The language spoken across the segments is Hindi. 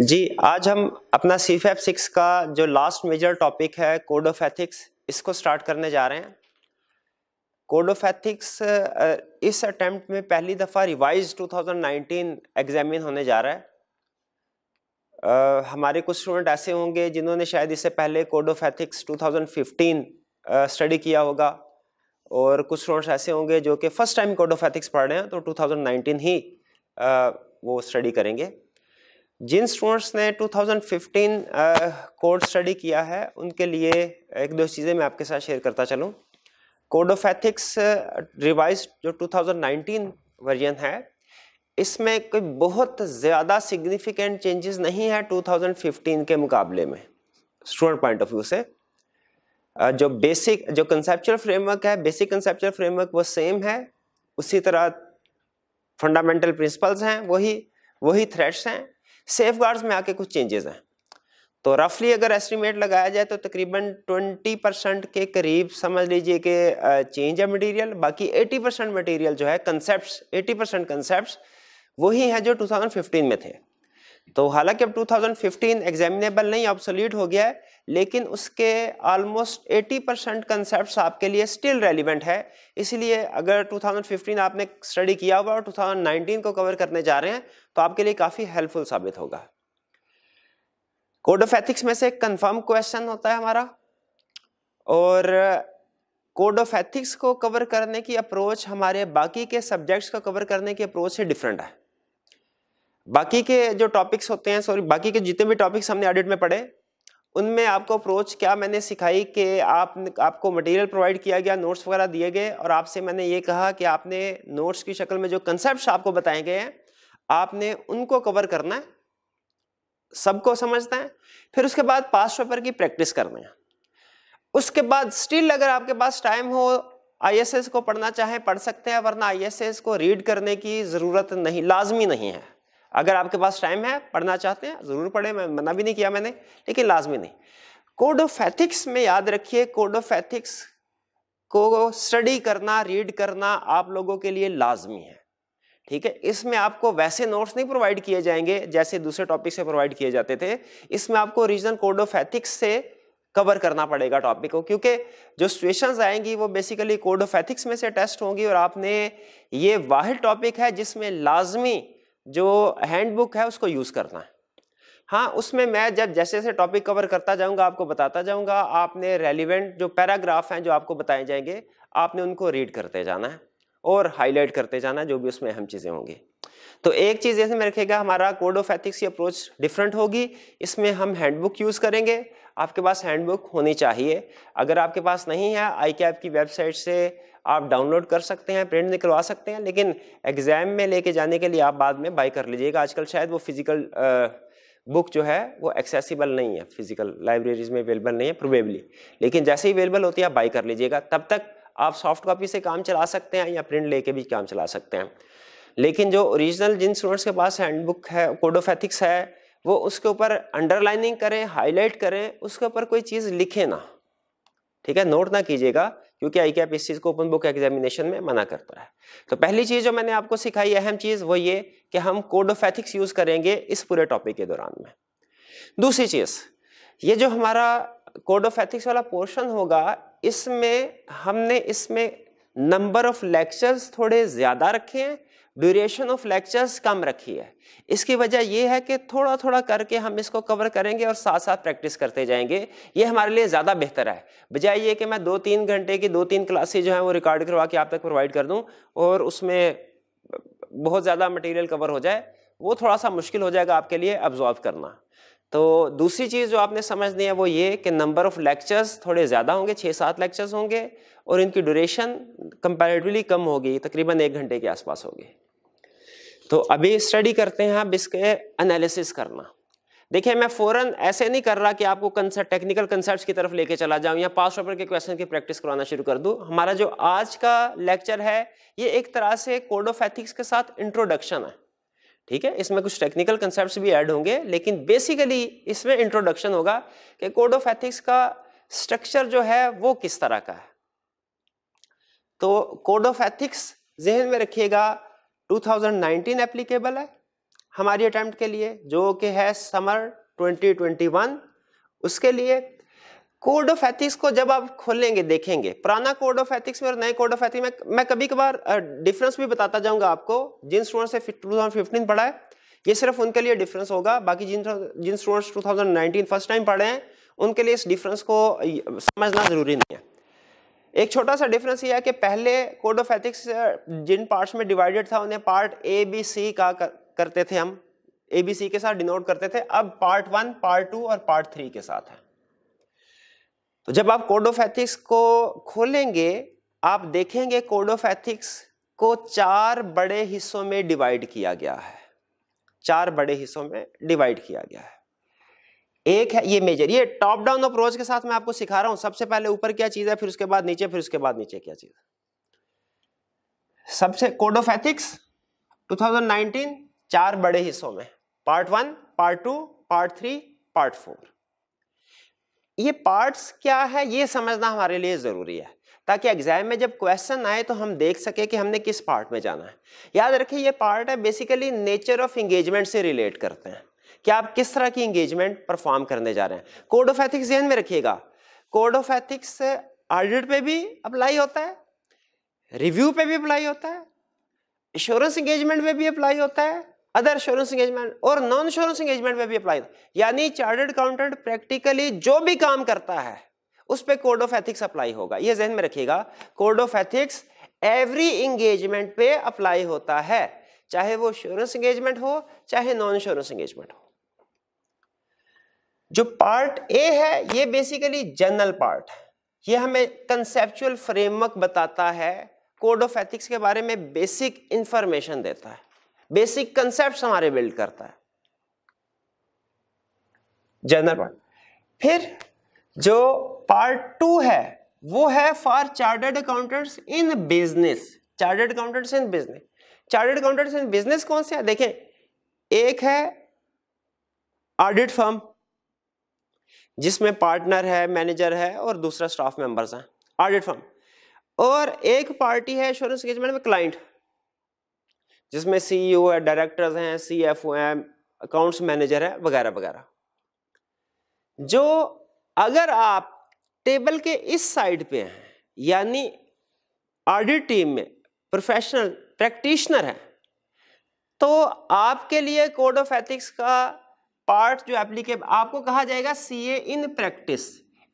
जी आज हम अपना सी फैप सिक्स का जो लास्ट मेजर टॉपिक है कोड ऑफ़ एथिक्स इसको स्टार्ट करने जा रहे हैं। कोड ऑफ़ एथिक्स इस अटेम्प्ट में पहली दफ़ा रिवाइज 2019 एग्जामिन होने जा रहा है। uh, हमारे कुछ स्टूडेंट ऐसे होंगे जिन्होंने शायद इससे पहले कोड ऑफ़ एथिक्स 2015 स्टडी किया होगा। और कुछ स्टूडेंट्स ऐसे होंगे जो कि first time code of ethics पढ़ रहे हैं तो 2019 ही uh, वो स्टडी करेंगे। जिन स्टूडेंट्स ने 2015 कोड स्टडी किया है, उनके लिए एक दो चीज़ें मैं आपके साथ शेयर करता चलूँ। कोड ऑफ़ एथिक्स रिवाइज जो 2019 वर्जन है, इसमें कोई बहुत ज़्यादा सिग्निफिकेंट चेंजेस नहीं है 2015 के मुकाबले में, स्टूडेंट पॉइंट ऑफ़ व्यू से। जो बेसिक, जो कंसेप्चुअल फ्रेमवर्क है, बेसिक कंसेप्चुअल फ्रेमवर्क वो सेम है, उसी तरह फंडामेंटल प्रिंसिपल्स हैं, वही वही थ्रेड्स हैं सेफ़ में आके कुछ चेंजेस हैं। तो रफली अगर एस्टिमेट लगाया जाए तो तकरीबन 20 परसेंट के करीब समझ लीजिए कि चेंज है मटेरियल बाकी 80 परसेंट मटेरियल जो है कंसेप्ट 80 परसेंट कंसेप्ट वही हैं जो 2015 में थे। तो हालाँकि अब 2015 एग्जामिनेबल नहीं ऑब्सोल्यूट हो गया है, लेकिन उसके ऑलमोस्ट 80 परसेंट कंसेप्ट आपके लिए स्टिल रेलिवेंट है। इसलिए अगर 2015 आपने स्टडी किया हुआ और 2019 को कवर करने जा रहे हैं तो आपके लिए काफ़ी हेल्पफुल साबित होगा। कोड ऑफ़ एथिक्स में से एक क्वेश्चन होता है हमारा। और कोड ऑफ़ एथिक्स को कवर करने की अप्रोच हमारे बाकी के सब्जेक्ट्स को कवर करने की अप्रोच से डिफरेंट है। बाकी के जो टॉपिक्स होते हैं सॉरी बाकी के जितने भी टॉपिक्स हमने ऑडिट में पढ़े, उनमें आपको अप्रोच क्या मैंने सिखाई कि आप, आपको मटेरियल प्रोवाइड किया गया नोट्स वगैरह दिए गए, और आपसे मैंने ये कहा कि आपने नोट्स की शक्ल में जो कंसेप्ट आपको बताए गए हैं आपने उनको कवर करना है, सबको समझना है, फिर उसके बाद पास पेपर की प्रैक्टिस करना है। उसके बाद स्टिल अगर आपके पास टाइम हो आईएसएस को पढ़ना चाहे, पढ़ सकते हैं, वरना आईएसएस को रीड करने की ज़रूरत नहीं, लाजमी नहीं है। अगर आपके पास टाइम है, पढ़ना चाहते हैं, ज़रूर पढ़े, मैं, मना भी नहीं किया मैंने, लेकिन लाजमी नहीं। कोड ऑफ़ एथिक्स में याद रखिए कोड ऑफ़ एथिक्स को स्टडी करना रीड करना आप लोगों के लिए लाजमी है। ठीक है? इसमें आपको वैसे नोट्स नहीं प्रोवाइड किए जाएँगे जैसे दूसरे टॉपिक से प्रोवाइड किए जाते थे। इसमें आपको रीजन कोड ऑफ़ एथिक्स से कवर करना पड़ेगा टॉपिक को, क्योंकि जो सिचुएशंस आएँगी वो बेसिकली कोड ऑफ़ एथिक्स में से टेस्ट होंगी और आपने ये वाहिद टॉपिक है जिसमें लाजमी जो हैंडबुक है उसको यूज़ करना है। हाँ उसमें मैं जब जैसे जैसे टॉपिक कवर करता जाऊँगा, आपको बताता जाऊँगा, आपने रेलिवेंट जो पैराग्राफ हैं जो आपको बताए जाएँगे, आपने उनको रीड करते जाना है। और हाईलाइट करते जाना जो भी उसमें अहम चीज़ें होंगी। तो एक चीज़ ऐसे में रखेगा हमारा कोड ऑफ़ एथिक्स की अप्रोच डिफरेंट होगी। इसमें हम हैंडबुक यूज़ करेंगे। आपके पास हैंडबुक होनी चाहिए। अगर आपके पास नहीं है आई की वेबसाइट से आप डाउनलोड कर सकते हैं प्रिंट निकलवा सकते हैं, लेकिन एग्ज़ाम में लेके जाने के लिए आप बाद में बाई कर लीजिएगा। आजकल शायद वो फ़िज़िकल बुक जो है, वो एक्सेसिबल नहीं है। फ़िज़िकल लाइब्रेरीज में अवेलेबल नहीं है प्रोबेबली लेकिन जैसे ही अवेलेबल होती है, आप बाई कर लीजिएगा। तब तक आप सॉफ्ट कॉपी से काम चला सकते हैं या प्रिंट लेके भी काम चला सकते हैं। लेकिन जो ओरिजिनल जिन स्टूडेंट्स के पास हैंडबुक है कोड ऑफ़ एथिक्स है, वो उसके ऊपर अंडरलाइनिंग करें हाईलाइट करें, उसके ऊपर कोई चीज़ लिखे ना। ठीक है? नोट ना कीजिएगा, क्योंकि आई कैप इस चीज़ को ओपन बुक एग्जामिनेशन में मना करता है। तो पहली चीज़ जो मैंने आपको सिखाई अहम चीज़, वो ये कि हम कोड ऑफ़ एथिक्स यूज़ करेंगे इस पूरे टॉपिक के दौरान में। दूसरी चीज़, ये जो हमारा कोड ऑफ़ एथिक्स वाला पोर्शन होगा इसमें, हमने इसमें नंबर ऑफ़ लेक्चर्स थोड़े ज़्यादा रखे हैं ड्यूरेशन ऑफ़ लेक्चर्स कम रखी है। इसकी वजह यह है कि थोड़ा थोड़ा करके हम इसको कवर करेंगे और साथ साथ प्रैक्टिस करते जाएँगे। ये हमारे लिए ज़्यादा बेहतर है। बजाय ये कि मैं दो तीन घंटे की दो तीन क्लासेज जो हैं वो रिकॉर्ड करवा के आप तक प्रोवाइड कर दूँ और उसमें बहुत ज़्यादा मटेरियल कवर हो जाए, वो थोड़ा सा मुश्किल हो जाएगा आपके लिए ऑब्जॉर्व करना। तो दूसरी चीज़ जो आपने समझनी है वो ये कि नंबर ऑफ़ लेक्चर्स थोड़े ज़्यादा होंगे छः सात लेक्चर्स होंगे और इनकी ड्यूरेशन कंपैरेटिवली कम होगी, तकरीबन एक घंटे के आसपास होगी। तो अभी स्टडी करते हैं अब इसके एनालिसिस करना। देखिए, मैं फ़ौरन ऐसे नहीं कर रहा कि आपको कंसेप्ट टेक्निकल कंसेप्ट की तरफ़ लेके चला जाऊँ या पास पेपर के क्वेश्चन की प्रैक्टिस करवाना शुरू कर दूँ। हमारा जो आज का लेक्चर है, ये एक तरह से कोड ऑफ़ एथिक्स के साथ इंट्रोडक्शन है। ठीक है? इसमें कुछ टेक्निकल कंसेप्ट भी ऐड होंगे, लेकिन बेसिकली इसमें इंट्रोडक्शन होगा कि कोड ऑफ़ एथिक्स का स्ट्रक्चर जो है वो किस तरह का है। तो कोड ऑफ़ एथिक्स जहन में रखिएगा 2019 एप्लीकेबल है हमारी अटैम्प्ट के लिए, जो कि है समर 2021 उसके लिए कोड ऑफ़ एथिक्स को जब आप खोलेंगे, देखेंगे, पुराना कोड ऑफ़ एथिक्स में और नए कोड ऑफ़ एथिक्स में, मैं कभी कभार डिफरेंस भी बताता जाऊँगा आपको। जिन स्टूडेंट्स से 2015 पढ़ा है, ये सिर्फ़ उनके लिए डिफरेंस होगा। बाकी जिन जिन स्टूडेंट्स 2019 फ़र्स्ट टाइम पढ़े हैं, उनके लिए इस डिफरेंस को समझना ज़रूरी नहीं है। एक छोटा सा डिफरेंस ये है कि पहले कोड ऑफ़ एथिक्स जिन पार्ट्स में डिवाइडेड था, उन्हें पार्ट ए बी सी का करते थे हम। ए बी सी के साथ डिनोट करते थे। अब पार्ट वन पार्ट टू और पार्ट थ्री के साथ है। तो जब आप कोड ऑफ़ एथिक्स को खोलेंगे, आप देखेंगे कोड ऑफ़ एथिक्स को चार बड़े हिस्सों में डिवाइड किया गया है। चार बड़े हिस्सों में डिवाइड किया गया है। एक है ये मेजर। ये टॉप डाउन अप्रोच के साथ मैं आपको सिखा रहा हूँ, सबसे पहले ऊपर क्या चीज़ है, फिर उसके बाद नीचे, फिर उसके बाद नीचे क्या चीज़ सबसे कोड ऑफ़ एथिक्स 2019 चार बड़े हिस्सों में। Part one, part two, part three, part four. ये पार्ट्स क्या है, ये समझना हमारे लिए ज़रूरी है। ताकि एग्ज़ाम में जब क्वेश्चन आए तो हम देख सके कि हमने किस पार्ट में जाना है। याद रखिए, ये पार्ट है बेसिकली नेचर ऑफ़ एंगेजमेंट से रिलेट करते हैं। कि आप किस तरह की एंगेजमेंट परफॉर्म करने जा रहे हैं। कोड ऑफ़ एथिक्स ध्यान में रखिएगा। कोड ऑफ़ एथिक्स ऑडिट पे भी अप्लाई होता है। रिव्यू पे भी अप्लाई होता है। इंश्योरेंस एंगेजमेंट में भी अप्लाई होता है। अदर इंश्योरेंस एंगेजमेंट और नॉन इंश्योरेंस एंगेजमेंट में भी अप्लाई यानी चार्टर्ड अकाउंटेंट प्रैक्टिकली जो भी काम करता है, उस पर कोड ऑफ़ एथिक्स अप्लाई होगा। ये जहन में रखिएगा code of ethics every engagement पे अप्लाई होता है। चाहे वो इंश्योरेंस एंगेजमेंट हो, चाहे नॉन इंश्योरेंस एंगेजमेंट हो। जो पार्ट ए है, ये बेसिकली जनरल पार्ट ये हमें कंसेप्चुअल फ्रेमवर्क बताता है कोड ऑफ़ एथिक्स के बारे में बेसिक इंफॉर्मेशन देता है। बेसिक कंसेप्ट हमारे बिल्ड करता है। जनरल पार्ट फिर जो पार्ट टू है, वो है for chartered accountants in business chartered accountants in business chartered accountants in business कौन से है? देखें, एक है ऑडिट फर्म जिसमें पार्टनर है मैनेजर है और दूसरा स्टाफ मेंबर्स हैं। ऑडिट फर्म और एक पार्टी है इंश्योरेंस एंगेजमेंट में क्लाइंट जिसमें सीईओ है डायरेक्टर्स हैं सीएफओ हैं अकाउंट्स मैनेजर है, वगैरह वगैरह। जो अगर आप टेबल के इस साइड पे हैं, यानी ऑडिट टीम में प्रोफेशनल प्रैक्टिशनर है तो आपके लिए कोड ऑफ़ एथिक्स का पार्ट जो एप्लीकेबल आपको कहा जाएगा CA in practice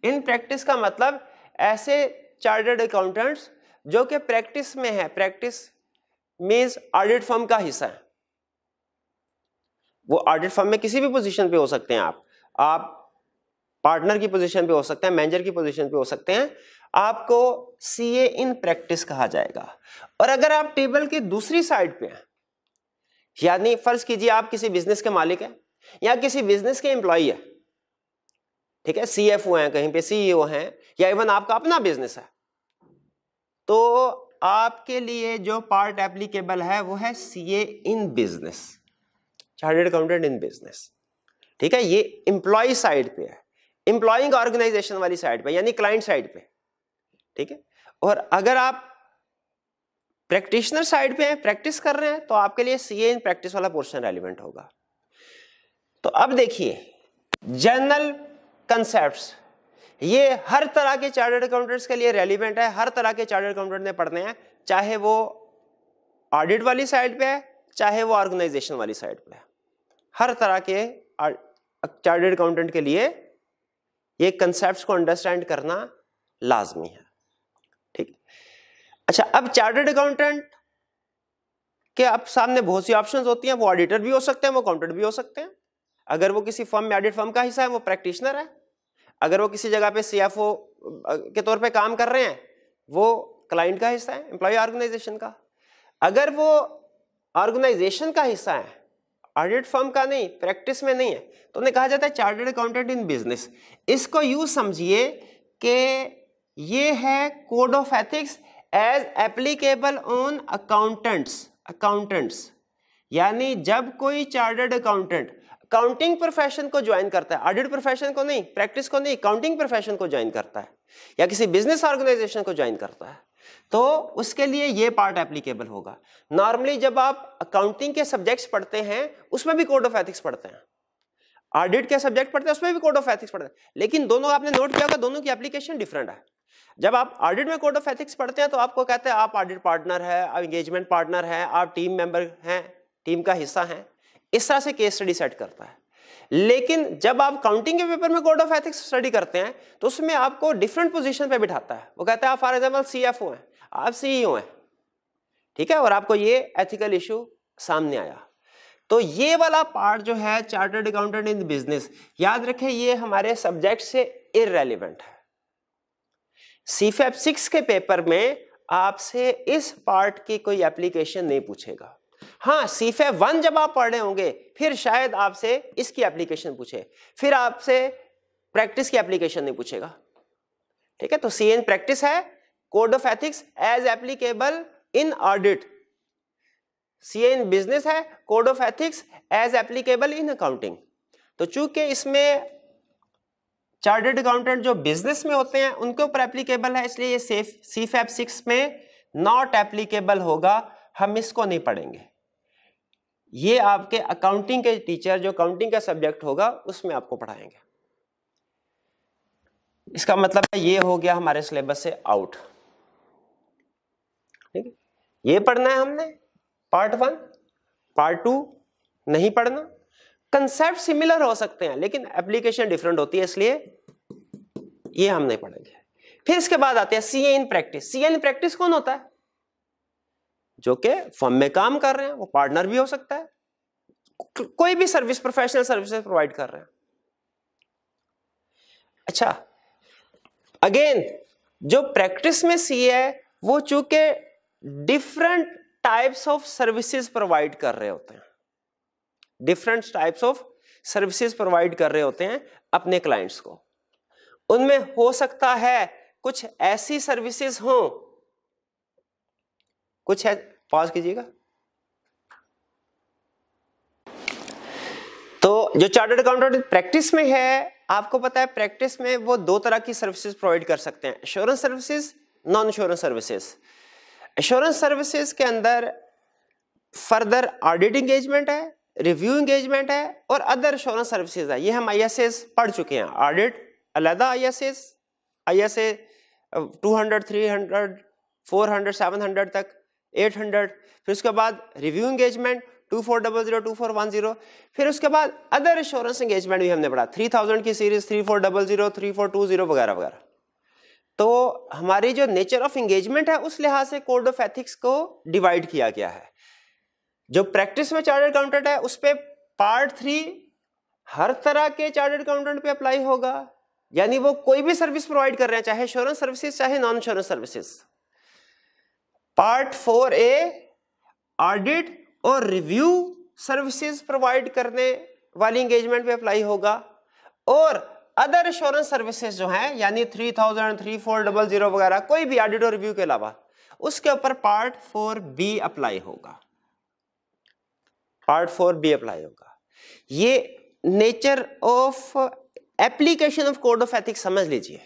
in practice का मतलब ऐसे चार्टर्ड अकाउंटेंट्स जो कि प्रैक्टिस में है प्रैक्टिस मीन्स ऑडिट फर्म का हिस्सा है। वो ऑडिट फर्म में किसी भी पोजीशन पे हो सकते हैं आप। आप पार्टनर की पोजीशन पे हो सकते हैं मैनेजर की पोजीशन पे हो सकते हैं। आपको सीए इन प्रैक्टिस कहा जाएगा। और अगर आप टेबल की दूसरी साइड पे हैं, यानी फ़र्ज़ कीजिए आप किसी बिज़नेस के मालिक हैं, या किसी बिज़नेस के एम्प्लॉय है, ठीक है सी है, कहीं पे सीईओ e हैं, या इवन आपका अपना बिज़नेस है तो आपके लिए जो पार्ट एप्लीकेबल है, वो है CA in business chartered accountant in business ठीक है? ये इंप्लॉय साइड पे है. इंप्लॉइंग ऑर्गेनाइजेशन वाली साइड पे, यानी क्लाइंट साइड पे. ठीक है? और अगर आप प्रैक्टिशनर साइड पे हैं प्रैक्टिस कर रहे हैं तो आपके लिए सीए इन प्रैक्टिस वाला पोर्शन रेलिवेंट होगा. तो अब देखिए जनरल कंसेप्ट ये हर तरह के चार्टर्ड अकाउंटेंट्स के लिए रेलिवेंट है, हर तरह के चार्टर्ड अकाउंटेंट ने पढ़ने हैं, चाहे वो ऑडिट वाली साइड पे है, चाहे वो ऑर्गेनाइजेशन वाली साइड पे है। हर तरह के चार्टर्ड अकाउंटेंट के लिए ये कंसेप्ट को अंडरस्टैंड करना लाजमी है। ठीक। अच्छा अब चार्टर्ड अकाउंटेंट के अब सामने बहुत सी ऑप्शंस होती हैं, वो ऑडिटर भी हो सकते हैं, वो अकाउंटेंट भी हो सकते हैं। अगर वो किसी फर्म में ऑडिट फर्म का हिस्सा है, वो प्रैक्टिशनर है। अगर वो किसी जगह पे सीएफओ के तौर पे काम कर रहे हैं, वो क्लाइंट का हिस्सा है एम्प्लॉय ऑर्गेनाइजेशन का। अगर वो ऑर्गेनाइजेशन का हिस्सा है ऑडिट फर्म का नहीं प्रैक्टिस में नहीं है तो उन्हें कहा जाता है चार्टर्ड अकाउंटेंट इन बिज़नेस इसको यूज़ समझिए कि ये है code of ethics as applicable on accountants accountants यानी जब कोई चार्टर्ड अकाउंटेंट काउंटिंग प्रोफेशन को ज्वाइन करता है। ऑडिट प्रोफेशन को नहीं प्रैक्टिस को नहीं काउंटिंग प्रोफेशन को ज्वाइन करता है। या किसी बिज़नेस ऑर्गेनाइजेशन को ज्वाइन करता है। तो उसके लिए ये पार्ट एप्लीकेबल होगा। नॉर्मली जब आप अकाउंटिंग के सब्जेक्ट्स पढ़ते हैं, उसमें भी कोड ऑफ़ एथिक्स पढ़ते हैं। ऑडिट के सब्जेक्ट पढ़ते हैं, उसमें भी कोड ऑफ़ एथिक्स पढ़ते हैं। लेकिन दोनों आपने नोट किया होगा, दोनों की एप्लीकेशन डिफरेंट है। जब आप ऑडिट में कोड ऑफ़ एथिक्स पढ़ते हैं तो आपको कहते हैं, आप ऑडिट पार्टनर है, आप एंगेजमेंट पार्टनर है, आप टीम मेंबर हैं टीम का हिस्सा हैं। इस तरह से केस स्टडी सेट करता है। लेकिन जब आप काउंटिंग के पेपर में कोड ऑफ़ एथिक्स स्टडी करते हैं तो उसमें आपको डिफरेंट पोजीशन पे बिठाता है। वो कहता है, आप for example C F O हैं। आप सीईओ हैं। ठीक है? और आपको ये एथिकल इशू सामने आया। तो ये वाला पार्ट जो है चार्टर्ड अकाउंटेंट इन बिज़नेस याद रखें, ये हमारे सब्जेक्ट से इरेलीवेंट है। सीफेप सिक्स के पेपर में आपसे इस पार्ट की कोई एप्लीकेशन नहीं पूछेगा। हाँ सीफे वन जब आप पढ़ रहे होंगे, फिर शायद आपसे इसकी एप्लीकेशन पूछे। फिर आपसे प्रैक्टिस की एप्लीकेशन नहीं पूछेगा। ठीक है तो सी एन प्रैक्टिस है code of ethics as applicable in audit C in business है code of ethics as applicable in accounting तो चूँकि इसमें चार्टेड अकाउंटेंट जो बिज़नेस में होते हैं, उनके ऊपर एप्लीकेबल है, इसलिए ये सेफ़ सी फैप सिक्स में नॉट एप्लीकेबल होगा। हम इसको नहीं पढ़ेंगे। ये आपके अकाउंटिंग के टीचर जो अकाउंटिंग का सब्जेक्ट होगा, उसमें आपको पढ़ाएँगे। इसका मतलब है, ये हो गया हमारे सिलेबस से आउट ठीक ये पढ़ना है हमने पार्ट वन पार्ट टू नहीं पढ़ना। कंसेप्ट सिमिलर हो सकते हैं, लेकिन एप्लीकेशन डिफरेंट होती है, इसलिए ये हम नहीं पढ़ेंगे। फिर इसके बाद आते हैं सी in practice C in practice कौन होता है? जो कि फर्म में काम कर रहे हैं, वो पार्टनर भी हो सकता है। कोई भी सर्विस प्रोफेशनल सर्विसेज़ प्रोवाइड कर रहे हैं। अच्छा अगेन जो प्रैक्टिस में सी है, वो चूँकि different types of services provide कर रहे होते हैं। Different types of services provide कर रहे होते हैं अपने क्लाइंट्स को। उनमें हो सकता है कुछ ऐसी सर्विसेज़ हो कुछ है? पॉज कीजिएगा। तो जो चार्टर्ड अकाउंटेंट प्रैक्टिस में है, आपको पता है प्रैक्टिस में वो दो तरह की सर्विसेज़ प्रोवाइड कर सकते हैं। Insurance services non insurance services insurance services के अंदर फर्दर ऑडिट इंगेजमेंट है रिव्यू इंगेजमेंट है और अदर इंश्योरेंस सर्विसेज़ है। ये हम आईएसएस पढ़ चुके हैं। ऑडिट अलहदा I S S I S A two hundred three hundred four hundred seven hundred तक। एट हंड्रेड, फिर उसके बाद review engagement two four double zero two four one zero फिर उसके बाद अदर इंश्योरेंस इंगेजमेंट भी हमने पढ़ा थ्री थाउज़ेंड की series three four double zero three four two zero वगैरह वगैरह। तो हमारी जो नेचर ऑफ़ इंगेजमेंट है, उस लिहाज से कोड ऑफ़ एथिक्स को डिवाइड किया गया है। जो प्रैक्टिस में चार्टर्ड अकाउंटेंट है, उस पर पार्ट थ्री हर तरह के चार्टर्ड अकाउंटेंट पे अप्लाई होगा। यानी वो कोई भी सर्विस प्रोवाइड कर रहे हैं, चाहे इंश्योरेंस सर्विसेज़ चाहे non insurance services part four A, audit और रिव्यू सर्विसेज़ प्रोवाइड करने वाली एंगेजमेंट पे अप्लाई होगा। और अदर इंश्योरेंस सर्विसेज़ जो हैं, यानी three thousand three four double zero वगैरह, कोई भी ऑडिट और रिव्यू के अलावा, उसके ऊपर पार्ट फोर बी अप्लाई होगा। पार्ट फोर बी अप्लाई होगा। ये nature of application of code of ethics समझ लीजिए,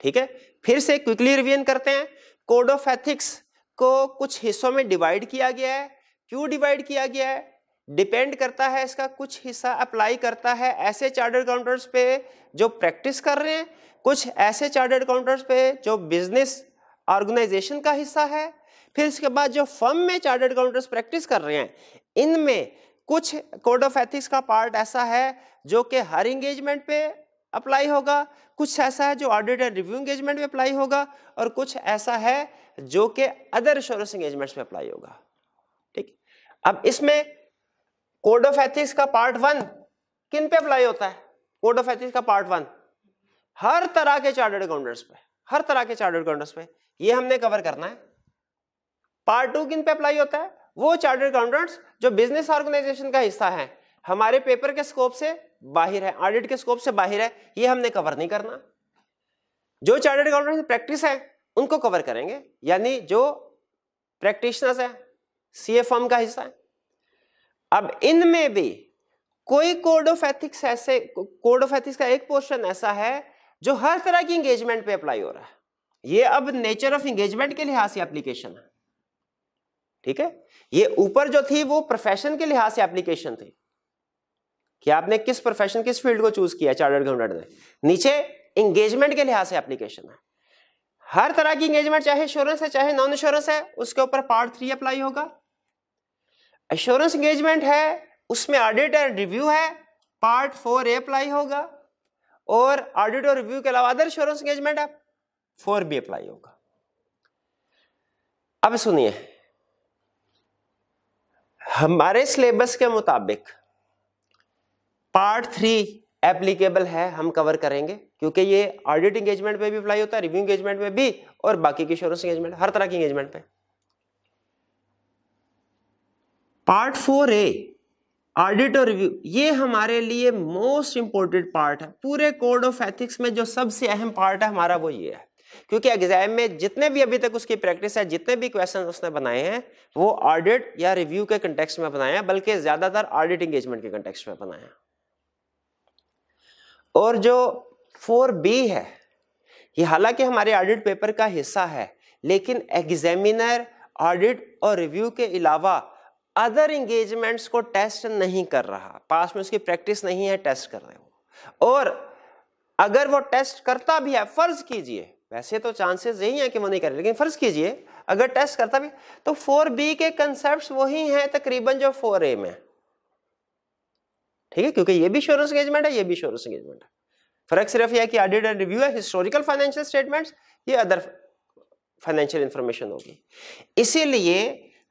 ठीक है? फिर से क्विकली रिवीजन करते हैं। कोड ऑफ़ एथिक्स को कुछ हिस्सों में डिवाइड किया गया है। क्यों डिवाइड किया गया है? डिपेंड करता है इसका, कुछ हिस्सा अप्लाई करता है ऐसे चार्टर्ड अकाउंटर्स पे जो प्रैक्टिस कर रहे हैं, कुछ ऐसे चार्टर्ड अकाउंटर्स पे जो बिज़नेस ऑर्गेनाइजेशन का हिस्सा है, फिर इसके बाद जो फर्म में चार्टर्ड अकाउंटर्स प्रैक्टिस कर रहे हैं, इनमें कुछ कोड ऑफ़ एथिक्स का पार्ट ऐसा है जो कि हर इंगेजमेंट पे अप्लाई होगा, कुछ ऐसा है जो ऑडिट एंड रिव्यू एंगेजमेंट में अप्लाई होगा, और कुछ ऐसा है जो कि अदर इंश्योरेंस एंगेजमेंट्स में अप्लाई होगा। ठीक? अब इसमें कोड ऑफ़ एथिक्स का पार्ट वन किन पे अप्लाई होता है? कोड ऑफ़ एथिक्स का पार्ट वन हर तरह के चार्टर्ड अकाउंटेंट्स पे। हर तरह के चार्टर्ड अकाउंटेंट्स पे। ये हमने कवर करना है। पार्ट टू किन पे अप्लाई होता है? वो चार्टर्ड अकाउंटेंट्स जो बिज़नेस ऑर्गेनाइजेशन का हिस्सा है। हमारे पेपर के स्कोप से बाहर है। ऑडिट के स्कोप से बाहर है। ये हमने कवर नहीं करना। जो चार्टर्ड अकाउंटेंट प्रैक्टिस है उनको कवर करेंगे। यानी जो प्रैक्टिशनर्स है सी फर्म का हिस्सा है। अब इनमें भी कोई कोड ऑफ़ एथिक्स ऐसे कोड ऑफ़ एथिक्स का एक पोर्शन ऐसा है जो हर तरह की इंगेजमेंट पे अप्लाई हो रहा है। ये अब नेचर ऑफ़ एंगेजमेंट के लिहाज से एप्लीकेशन है। ठीक है? ये ऊपर जो थी वो प्रोफेशन के लिहाज से एप्लीकेशन थी। कि आपने किस प्रोफेशन किस फ़ील्ड को चूज़ किया, चार्टर्ड अकाउंटेंट ने? नीचे एंगेजमेंट के लिहाज से एप्लीकेशन है। हर तरह की एंगेजमेंट चाहे इंश्योरेंस है, चाहे नॉन इंश्योरेंस है, उसके ऊपर पार्ट थ्री अप्लाई होगा। एश्योरेंस इंगेजमेंट है, उसमें ऑडिट एंड रिव्यू है पार्ट फोर ए अप्लाई होगा, और ऑडिट और रिव्यू के अलावा अदर इंश्योरेंस इंगेजमेंट है फोर बी अप्लाई होगा। अब सुनिए, हमारे सिलेबस के मुताबिक पार्ट थ्री एप्लीकेबल है, हम कवर करेंगे, क्योंकि ये ऑडिट इंगेजमेंट पे भी अप्लाई होता है रिव्यू एंगेजमेंट में भी, और बाकी की इंश्योरेंस एंगेजमेंट हर तरह की इंगेजमेंट पे। पार्ट फोर ए ऑडिट और रिव्यू ये हमारे लिए मोस्ट इंपॉर्टेंट पार्ट है। पूरे कोड ऑफ़ एथिक्स में जो सबसे अहम पार्ट है, हमारा वो ये है। क्योंकि एग्ज़ाम में जितने भी अभी तक उसकी प्रैक्टिस है, जितने भी क्वेश्चन उसने बनाए हैं, वो ऑडिट या रिव्यू के कंटेक्स्ट में बनाए हैं, बल्कि ज़्यादातर ऑडिट इंगेजमेंट के कंटेक्स्ट में बनाए हैं। और जो फोर बी है, ये हालाँकि हमारे ऑडिट पेपर का हिस्सा है, लेकिन एग्जामिनर, ऑडिट और रिव्यू के अलावा अदर इंगेजमेंट्स को टेस्ट नहीं कर रहा। पास में उसकी प्रैक्टिस नहीं है, टेस्ट कर रहे हो। और अगर वो टेस्ट करता भी है, फ़र्ज़ कीजिए, वैसे तो चांसेस यही है कि वो नहीं करे, लेकिन फ़र्ज़ कीजिए, अगर टेस्ट करता भी तो फोर बी के कंसेप्ट वही हैं तकरीबन जो फोर ए में। ठीक है? क्योंकि ये भी श्योरेंस एंगेजमेंट है, ये भी श्योरेंस एंगेजमेंट है। फ़र्क सिर्फ़ यह कि ऑडिट एंड रिव्यू है हिस्टोरिकल फाइनेंशियल स्टेटमेंट्स ये अदर फाइनेंशियल इंफॉर्मेशन होगी। इसीलिए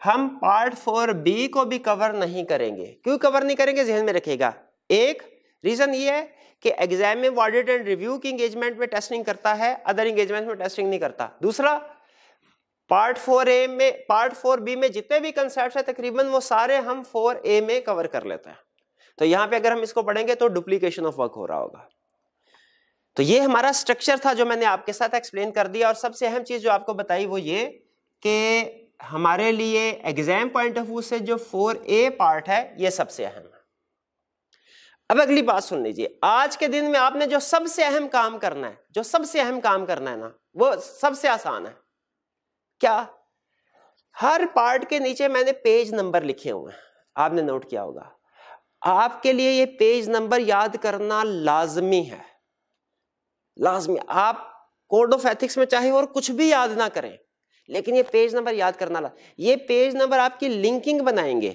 हम पार्ट फोर बी को भी कवर नहीं करेंगे। क्यों कवर नहीं करेंगे? जहन में रखेगा एक रीजन ये है कि एग्ज़ाम में ऑडिट एंड रिव्यू की एंगेजमेंट में टेस्टिंग करता है अदर एंगेजमेंट में टेस्टिंग नहीं करता। दूसरा पार्ट फोर ए में पार्ट फोर बी में जितने भी कंसेप्ट है, तकरीबन वो सारे हम फोर ए में कवर कर लेते हैं। तो यहाँ पे अगर हम इसको पढ़ेंगे तो डुप्लीकेशन ऑफ़ वर्क हो रहा होगा। तो ये हमारा स्ट्रक्चर था जो मैंने आपके साथ एक्सप्लेन कर दिया और सबसे अहम चीज़ जो आपको बताई वो ये कि हमारे लिए एग्ज़ाम पॉइंट ऑफ़ व्यू से जो फोर ए पार्ट है, ये सबसे अहम है। अब अगली बात सुन लीजिए। आज के दिन में आपने जो सबसे अहम काम करना है, जो सबसे अहम काम करना है ना, वो सबसे आसान है। क्या? हर पार्ट के नीचे मैंने पेज नंबर लिखे हुए हैं। आपने नोट किया होगा। आपके लिए ये पेज नंबर याद करना लाजमी है। लाजमी, आप कोड ऑफ़ एथिक्स में चाहे और कुछ भी याद ना करें, लेकिन ये पेज नंबर याद करना ला, ये पेज नंबर आपकी लिंकिंग बनाएँगे,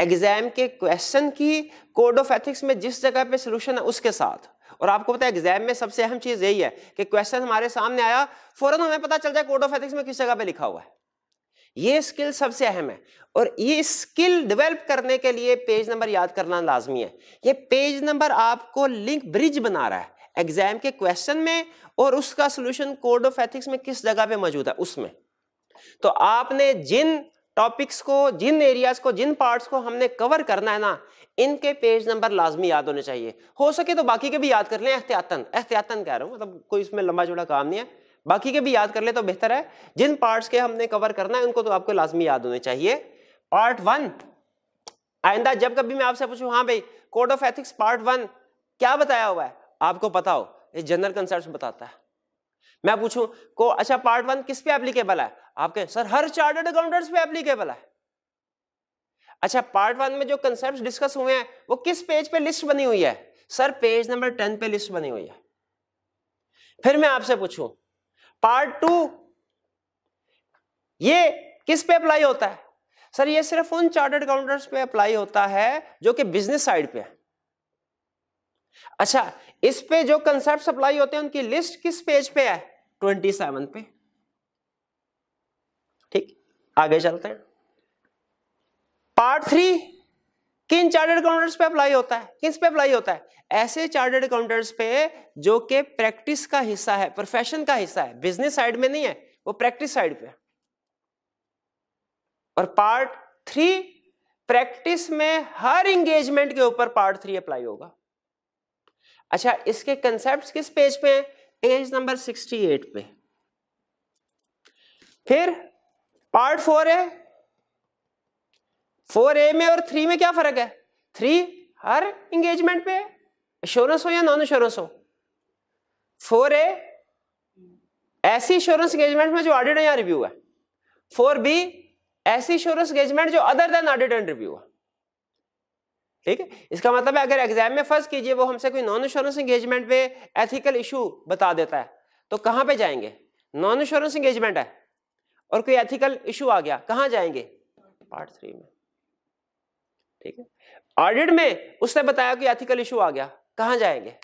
एग्ज़ाम के क्वेश्चन की कोड ऑफ़ एथिक्स में जिस जगह पे सोल्यूशन है उसके साथ। और आपको पता है, एग्ज़ाम में सबसे अहम चीज़ यही है कि क्वेश्चन हमारे सामने आया, फ़ौरन हमें पता चल जाए कोड ऑफ़ एथिक्स में किस जगह पे लिखा हुआ है। ये स्किल सबसे अहम है। और ये स्किल डेवलप करने के लिए पेज नंबर याद करना लाजमी है। ये पेज नंबर आपको लिंक ब्रिज बना रहा है एग्ज़ाम के क्वेश्चन में और उसका सोल्यूशन कोड ऑफ़ एथिक्स में किस जगह पे मौजूद है, उसमें। तो आपने जिन टॉपिक्स को, जिन एरियाज़ को, जिन पार्ट्स को हमने कवर करना है ना, इनके पेज नंबर लाजमी याद होने चाहिए। हो सके तो बाकी के भी याद कर लें, एहतियातन एहतियातन कह रहा हूँ मतलब कोई इसमें लंबा चौड़ा काम नहीं है। बाकी के भी याद कर ले तो बेहतर है। जिन पार्ट्स के हमने कवर करना है, उनको तो आपको लाजमी याद होने चाहिए। पार्ट वन आइंदा, जब कभी मैं आपसे पूछूँ हाँ भाई code of ethics part one क्या बताया हुआ है? आपको पता हो, ये जनरल कंसेप्ट बताता है। मैं पूछूँ, को अच्छा पार्ट वन किस पे एप्लीकेबल है? आपके, सर, हर चार्टर्ड अकाउंटेंट्स पे एप्लीकेबल है। अच्छा पार्ट वन में जो कंसेप्ट डिस्कस हुए हैं, वो किस पेज पे लिस्ट बनी हुई है? सर पेज नंबर टेन पे लिस्ट बनी हुई है। फिर मैं आपसे पूछूँ पार्ट टू। ये किस पे अप्लाई होता है? सर, ये सिर्फ़ उन चार्टर्ड अकाउंटेंट्स पे अप्लाई होता है जो कि बिज़नेस साइड पे है। अच्छा इस पे जो कंसेप्ट अप्लाई होते हैं, उनकी लिस्ट किस पेज पे है? ट्वेंटी सेवन पे। ठीक, आगे चलते हैं। पार्ट थ्री किन चार्टर्ड अकाउंटेंट्स पे अप्लाई होता है? किस पे अप्लाई होता है? ऐसे चार्टर्ड अकाउंटेंट्स पे जो कि प्रैक्टिस का हिस्सा है, प्रोफेशन का हिस्सा है, बिज़नेस साइड में नहीं है, वो प्रैक्टिस साइड पे और पार्ट थ्री, प्रैक्टिस में हर इंगेजमेंट के ऊपर पार्ट थ्री अप्लाई होगा। अच्छा इसके कंसेप्ट किस पेज पे है? पेज नंबर 68 पे। फिर पार्ट फोर है फोर ए में और थ्री में क्या फ़र्क है? थ्री हर इंगेजमेंट पे एश्योरेंस हो या नॉन एश्योरेंस हो? फोर ए ऐसी इंश्योरेंस एंगेजमेंट में जो ऑडिट या रिव्यू है? फोर बी ऐसी इंश्योरेंस एंगेजमेंट जो other than audit and review है। ठीक है? इसका मतलब है अगर एग्ज़ाम में फ़र्स्ट कीजिए, वो हमसे कोई नॉन इंश्योरेंस एंगेजमेंट पे एथिकल इशू बता देता है तो कहाँ पे जाएँगे? नॉन इंश्योरेंस एंगेजमेंट है। और कोई एथिकल इशू आ गया, कहाँ जाएँगे? पार्ट थ्री में। ठीक है। ऑडिट में उसने बताया कि एथिकल इशू आ गया। कहाँ जाएँगे?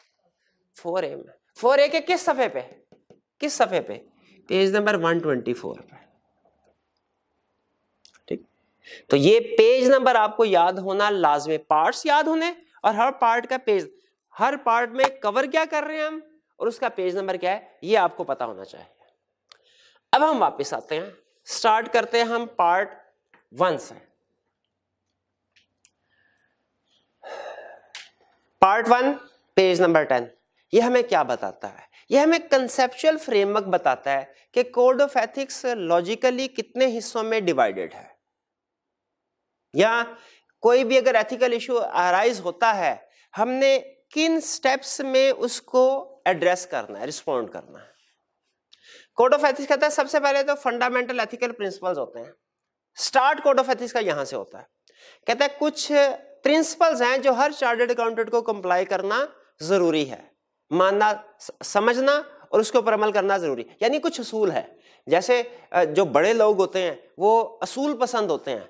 फोर ए में। फोर ए के किस सफे पे? किस सफे पे? Page number one twenty four पे। ठीक। तो ये पेज नंबर आपको याद होना लाजमी। पार्ट्स याद होने और हर पार्ट का पेज हर पार्ट में कवर क्या कर रहे हैं हम? और उसका पेज नंबर क्या है? ये आपको पता होना चाहिए। अब हम वापस आते हैं। स्टार्ट करते हैं हम पार्ट वन से। Part one page number ten ये हमें क्या बताता है? यह हमें कंसेप्चुअल फ्रेमवर्क बताता है कि कोड ऑफ़ एथिक्स लॉजिकली कितने हिस्सों में डिवाइडेड है। या कोई भी अगर एथिकल इशू अराइज होता है, हमने किन स्टेप्स में उसको एड्रेस करना है रिस्पॉन्ड करना है। कोड ऑफ़ एथिक्स कहता है, सबसे पहले तो फंडामेंटल एथिकल प्रिंसिपल्स होते हैं। स्टार्ट कोड ऑफ़ एथिक्स का यहाँ से होता है। कहता है, कुछ प्रिंसिपल्स हैं जो हर चार्टर्ड अकाउंटेंट को कंप्लाई करना ज़रूरी है। मानना समझना और उसके ऊपर अमल करना ज़रूरी। यानी कुछ असूल है। जैसे जो बड़े लोग होते हैं, वो असूल पसंद होते हैं,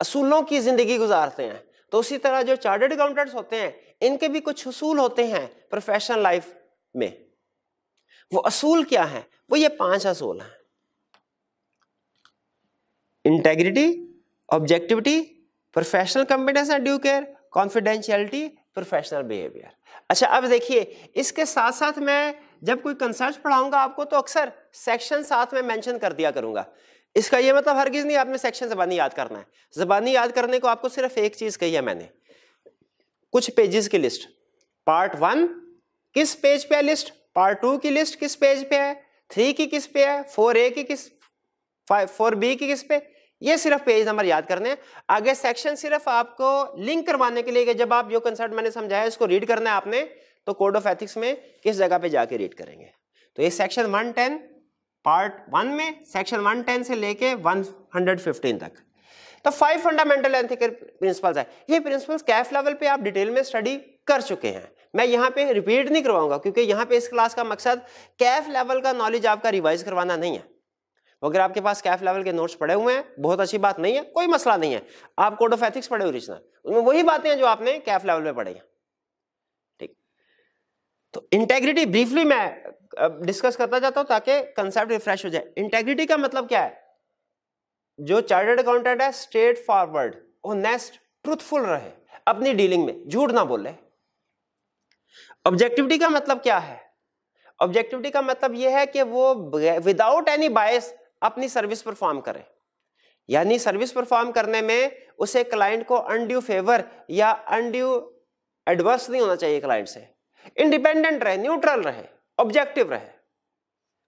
असूलों की ज़िंदगी गुजारते हैं। तो उसी तरह जो चार्टर्ड अकाउंटेंट्स होते हैं, इनके भी कुछ असूल होते हैं प्रोफेशनल लाइफ में। वो असूल क्या है? वो ये पाँच असूल हैं। Integrity objectivity professional competence and due care confidentiality professional behaviour अच्छा अब देखिए, इसके साथ साथ मैं जब कोई कंसर्ट पढ़ाऊँगा आपको तो अक्सर सेक्शन साथ में मेंशन कर दिया करूँगा। इसका ये मतलब हर किस नहीं आपने सेक्शन जबानी याद करना है। जबानी याद करने को आपको सिर्फ़ एक चीज़ कही है मैंने। कुछ पेजेस की लिस्ट पार्ट वन किस पेज पे है लिस्ट पार्ट टू की लिस्ट किस पेज पे है? थ्री की किस पे है? फोर ए की किस फाइव फोर बी की किस पे? ये सिर्फ़ पेज नंबर याद करने आगे सेक्शन सिर्फ़ आपको लिंक करवाने के लिए जब आप जो कंसर्ट मैंने समझाया, इसको रीड करना है आपने तो कोड ऑफ़ एथिक्स में किस जगह पे जाके रीड करेंगे। तो ये section one ten part one में सेक्शन वन टेन से लेके वन हंड्रेड फिफ्टीन तक। तो फाइव फंडामेंटल एथिकल प्रिंसिपल्स है। ये प्रिंसिपल्स कैफ लेवल पे आप डिटेल में स्टडी कर चुके हैं। मैं यहाँ पे रिपीट नहीं करवाऊँगा, क्योंकि यहाँ पे इस क्लास का मकसद कैफ लेवल का नॉलेज आपका रिवाइज करवाना नहीं है। अगर आपके पास कैफ लेवल के नोट्स पड़े हुए हैं, बहुत अच्छी बात नहीं है, कोई मसला नहीं है। आप कोड ऑफ़ एथिक्स पढ़े ओरिजिनल उसमें वही बातें हैं जो आपने कैफ लेवल में पढ़े हैं। ठीक। तो इंटेग्रिटी ब्रीफली मैं डिस्कस करता जाता हूँ ताकि कंसेप्ट रिफ्रेश हो जाए। इंटेग्रिटी का मतलब क्या है? जो चार्टर्ड अकाउंटेंट है स्ट्रेट फॉरवर्ड नेस्ट ट्रूथफुल रहे, अपनी डीलिंग में, झूठ ना बोले। ऑब्जेक्टिविटी का मतलब क्या है? ऑब्जेक्टिविटी का मतलब यह है कि वो विदाउट एनी बायस अपनी सर्विस परफॉर्म करे। यानी सर्विस परफॉर्म करने में उसे क्लाइंट को अनड्यू फेवर या अनड्यू एडवर्स नहीं होना चाहिए क्लाइंट से। इंडिपेंडेंट रहे न्यूट्रल रहे ऑब्जेक्टिव रहे।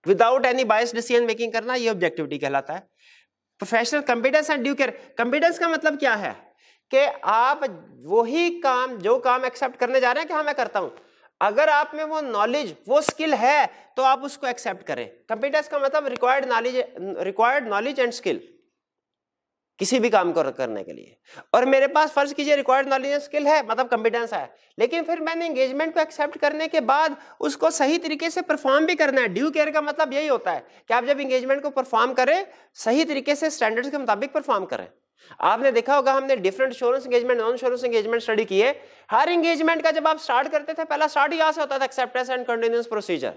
Without any bias decision making करना, ये ऑब्जेक्टिविटी कहलाता है। Professional competence and due care competence का मतलब क्या है? कि आप वही काम, जो काम एक्सेप्ट करने जा रहे हैं, कि हाँ मैं करता हूँ। अगर आप में वो नॉलेज वो स्किल है तो आप उसको एक्सेप्ट करें। कंप्यूटर्स का मतलब required knowledge required knowledge and skill किसी भी काम को करने के लिए। और मेरे पास फ़र्ज़ कीजिए रिक्वायर्ड नॉलेज एंड स्किल है मतलब कंपिटेंस है। लेकिन फिर मैंने एंगेजमेंट को एक्सेप्ट करने के बाद उसको सही तरीके से परफॉर्म भी करना है। ड्यू केयर का मतलब यही होता है कि आप जब एंगेजमेंट को परफॉर्म करें, सही तरीके से स्टैंडर्ड्स के मुताबिक परफॉर्म करें। आपने देखा होगा हमने different insurance engagement non insurance engagement study किए हर एंगेजमेंट का जब आप स्टार्ट करते थे, पहला स्टार्ट यहाँ से होता था एक्सेप्टेंस एंड कंटिन्यूस प्रोसीजर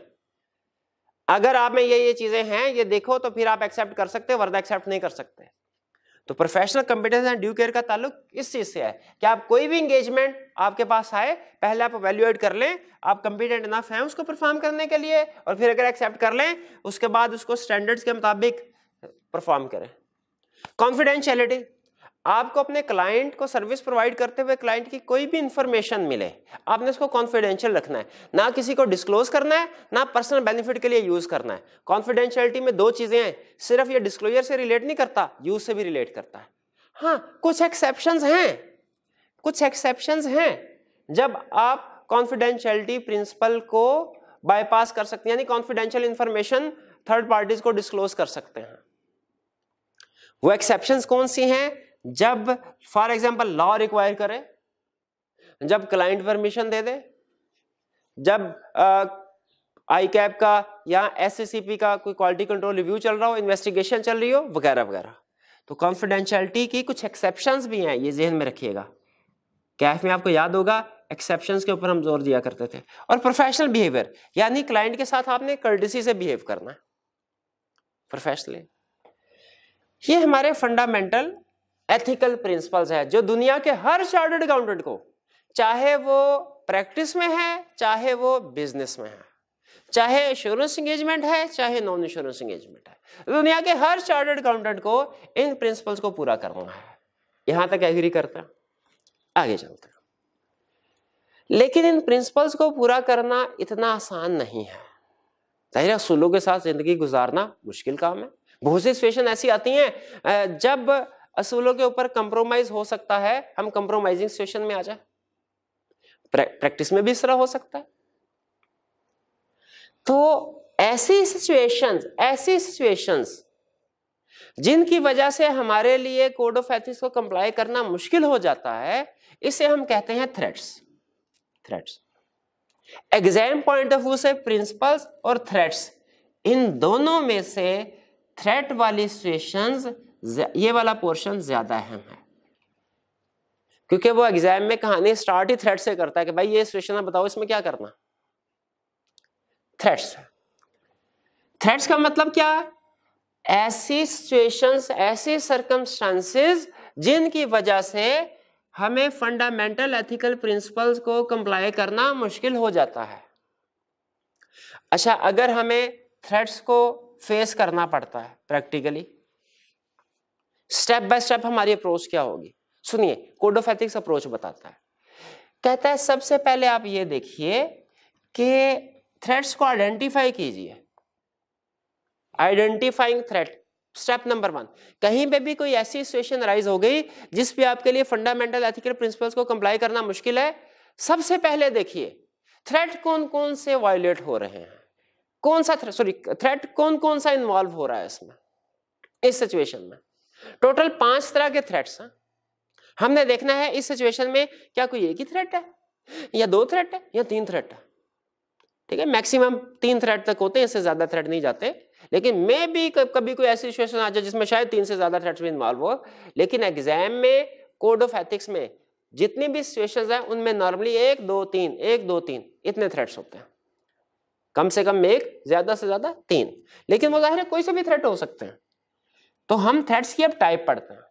अगर आप में ये ये चीज़ें हैं, ये देखो तो फिर आप एक्सेप्ट कर सकते हो वर्दा एक्सेप्ट नहीं कर सकते। तो professional competence and due care का ताल्लुक इस चीज़ से है कि आप कोई भी इंगेजमेंट आपके पास आए, पहले आप वैल्यूएट कर लें, आप कंपिटेंट इनफ हैं उसको परफॉर्म करने के लिए और फिर अगर एक्सेप्ट कर लें, उसके बाद उसको स्टैंडर्ड्स के मुताबिक परफॉर्म करें। कॉन्फिडेंशियलिटी आपको अपने क्लाइंट को सर्विस प्रोवाइड करते हुए क्लाइंट की कोई भी इंफॉर्मेशन मिले, आपने उसको कॉन्फिडेंशियल रखना है। ना किसी को डिस्क्लोज करना है, ना पर्सनल बेनिफिट के लिए यूज़ करना है। कॉन्फिडेंशियलिटी में दो चीज़ें हैं, सिर्फ़ ये डिस्क्लोजर से रिलेट नहीं करता यूज़ से भी रिलेट करता है। हाँ कुछ एक्सेप्शन हैं, कुछ एक्सेप्शन हैं। जब आप कॉन्फिडेंशियलिटी प्रिंसिपल को बाईपास कर सकते हैं, यानी कॉन्फिडेंशियल इंफॉर्मेशन थर्ड पार्टीज़ को डिस्क्लोज कर सकते हैं। वो एक्सेप्शन कौन सी हैं? जब फॉर एग्जांपल लॉ रिक्वायर करे, जब क्लाइंट परमिशन दे दे, जब आई कैप का या एस का कोई क्वालिटी कंट्रोल रिव्यू चल रहा हो इन्वेस्टिगेशन चल रही हो, वगैरह वगैरह। तो कॉन्फिडेंशियलिटी की कुछ एक्सेप्शंस भी हैं, ये जहन में रखिएगा। कैफ में आपको याद होगा एक्सेप्शंस के ऊपर हम ज़ोर दिया करते थे। और प्रोफेशनल बिहेवियर यानी क्लाइंट के साथ आपने कर्डिसी से बिहेव करना। है प्रोफेशनली ये हमारे फंडामेंटल एथिकल प्रिंसिपल्स है, जो दुनिया के हर चार्टर्ड अकाउंटेंट को, चाहे वो प्रैक्टिस में है, चाहे वो बिज़नेस में है, चाहे इंश्योरेंस इंगेजमेंट है, चाहे नॉन इंश्योरेंस एंगेजमेंट है, दुनिया के हर चार्टर्ड अकाउंटेंट को इन प्रिंसिपल्स को पूरा करना है। यहाँ तक एग्री करते हैं, आगे चलते हैं। लेकिन इन प्रिंसिपल्स को पूरा करना इतना आसान नहीं है। ज़ाहिर असूलों के साथ ज़िंदगी गुजारना मुश्किल काम है। बहुत सी सिचुएशन ऐसी आती हैं जब असूलों के ऊपर कंप्रोमाइज हो सकता है। हम कंप्रोमाइजिंग सिचुएशन में आ जाए। प्रैक्टिस में भी इस तरह हो सकता है। तो ऐसी सिचुएशंस ऐसी सिचुएशंस जिनकी वजह से हमारे लिए कोड ऑफ़ एथिक्स को कंप्लाई करना मुश्किल हो जाता है, इसे हम कहते हैं threats threats exam point of view से प्रिंसिपल्स और थ्रेट्स इन दोनों में से थ्रेट वाली सिचुएशंस ये वाला पोर्शन ज़्यादा अहम है। क्योंकि वो एग्ज़ाम में कहानी स्टार्ट ही थ्रेड से करता है कि भाई ये सिचुएशन बताओ, इसमें क्या करना? थ्रेट्स थ्रेट्स का मतलब क्या? ऐसी सिचुएशंस ऐसी सरकमस्टांसेस जिनकी वजह से हमें फंडामेंटल एथिकल प्रिंसिपल्स को कंप्लाई करना मुश्किल हो जाता है। अच्छा अगर हमें थ्रेट्स को फेस करना पड़ता है प्रैक्टिकली स्टेप बाय स्टेप हमारी अप्रोच क्या होगी? सुनिए कोड ऑफ़ एथिक्स अप्रोच बताता है। कहता है, सबसे पहले आप ये देखिए कि थ्रेट्स को आइडेंटिफाई कीजिए। Identifying threat step number one कहीं पे भी कोई ऐसी सिचुएशन राइज हो गई जिस पे आपके लिए फंडामेंटल एथिकल प्रिंसिपल्स को कंप्लाई करना मुश्किल है, सबसे पहले देखिए थ्रेट कौन कौन से वायलेट हो रहे हैं? कौन सा सॉरी थ्रेट कौन कौन सा इन्वॉल्व हो रहा है इसमें? इस सिचुएशन में। टोटल पाँच तरह के थ्रेट्स हैं। हमने देखना है इस सिचुएशन में क्या कोई एक ही थ्रेट है, या दो थ्रेट है, या तीन थ्रेट है। ठीक है मैक्सिमम तीन थ्रेट तक होते हैं, इससे ज़्यादा थ्रेट नहीं जाते। लेकिन मे भी कभी कोई ऐसी सिचुएशन आ जाए जिसमें शायद तीन से ज़्यादा थ्रेट्स भी इन्वॉल्व हो। लेकिन एग्ज़ाम में कोड ऑफ़ एथिक्स में, जितनी भी सिचुएशंस हैं, उनमें नॉर्मली एक, दो, तीन, एक, दो, तीन, इतने थ्रेट्स होते हैं। कम से कम एक, ज़्यादा से ज़्यादा तीन। लेकिन वो ज़ाहिर है कोई से भी थ्रेट हो सकते हैं। तो हम थ्रेट्स की अब टाइप पढ़ते हैं।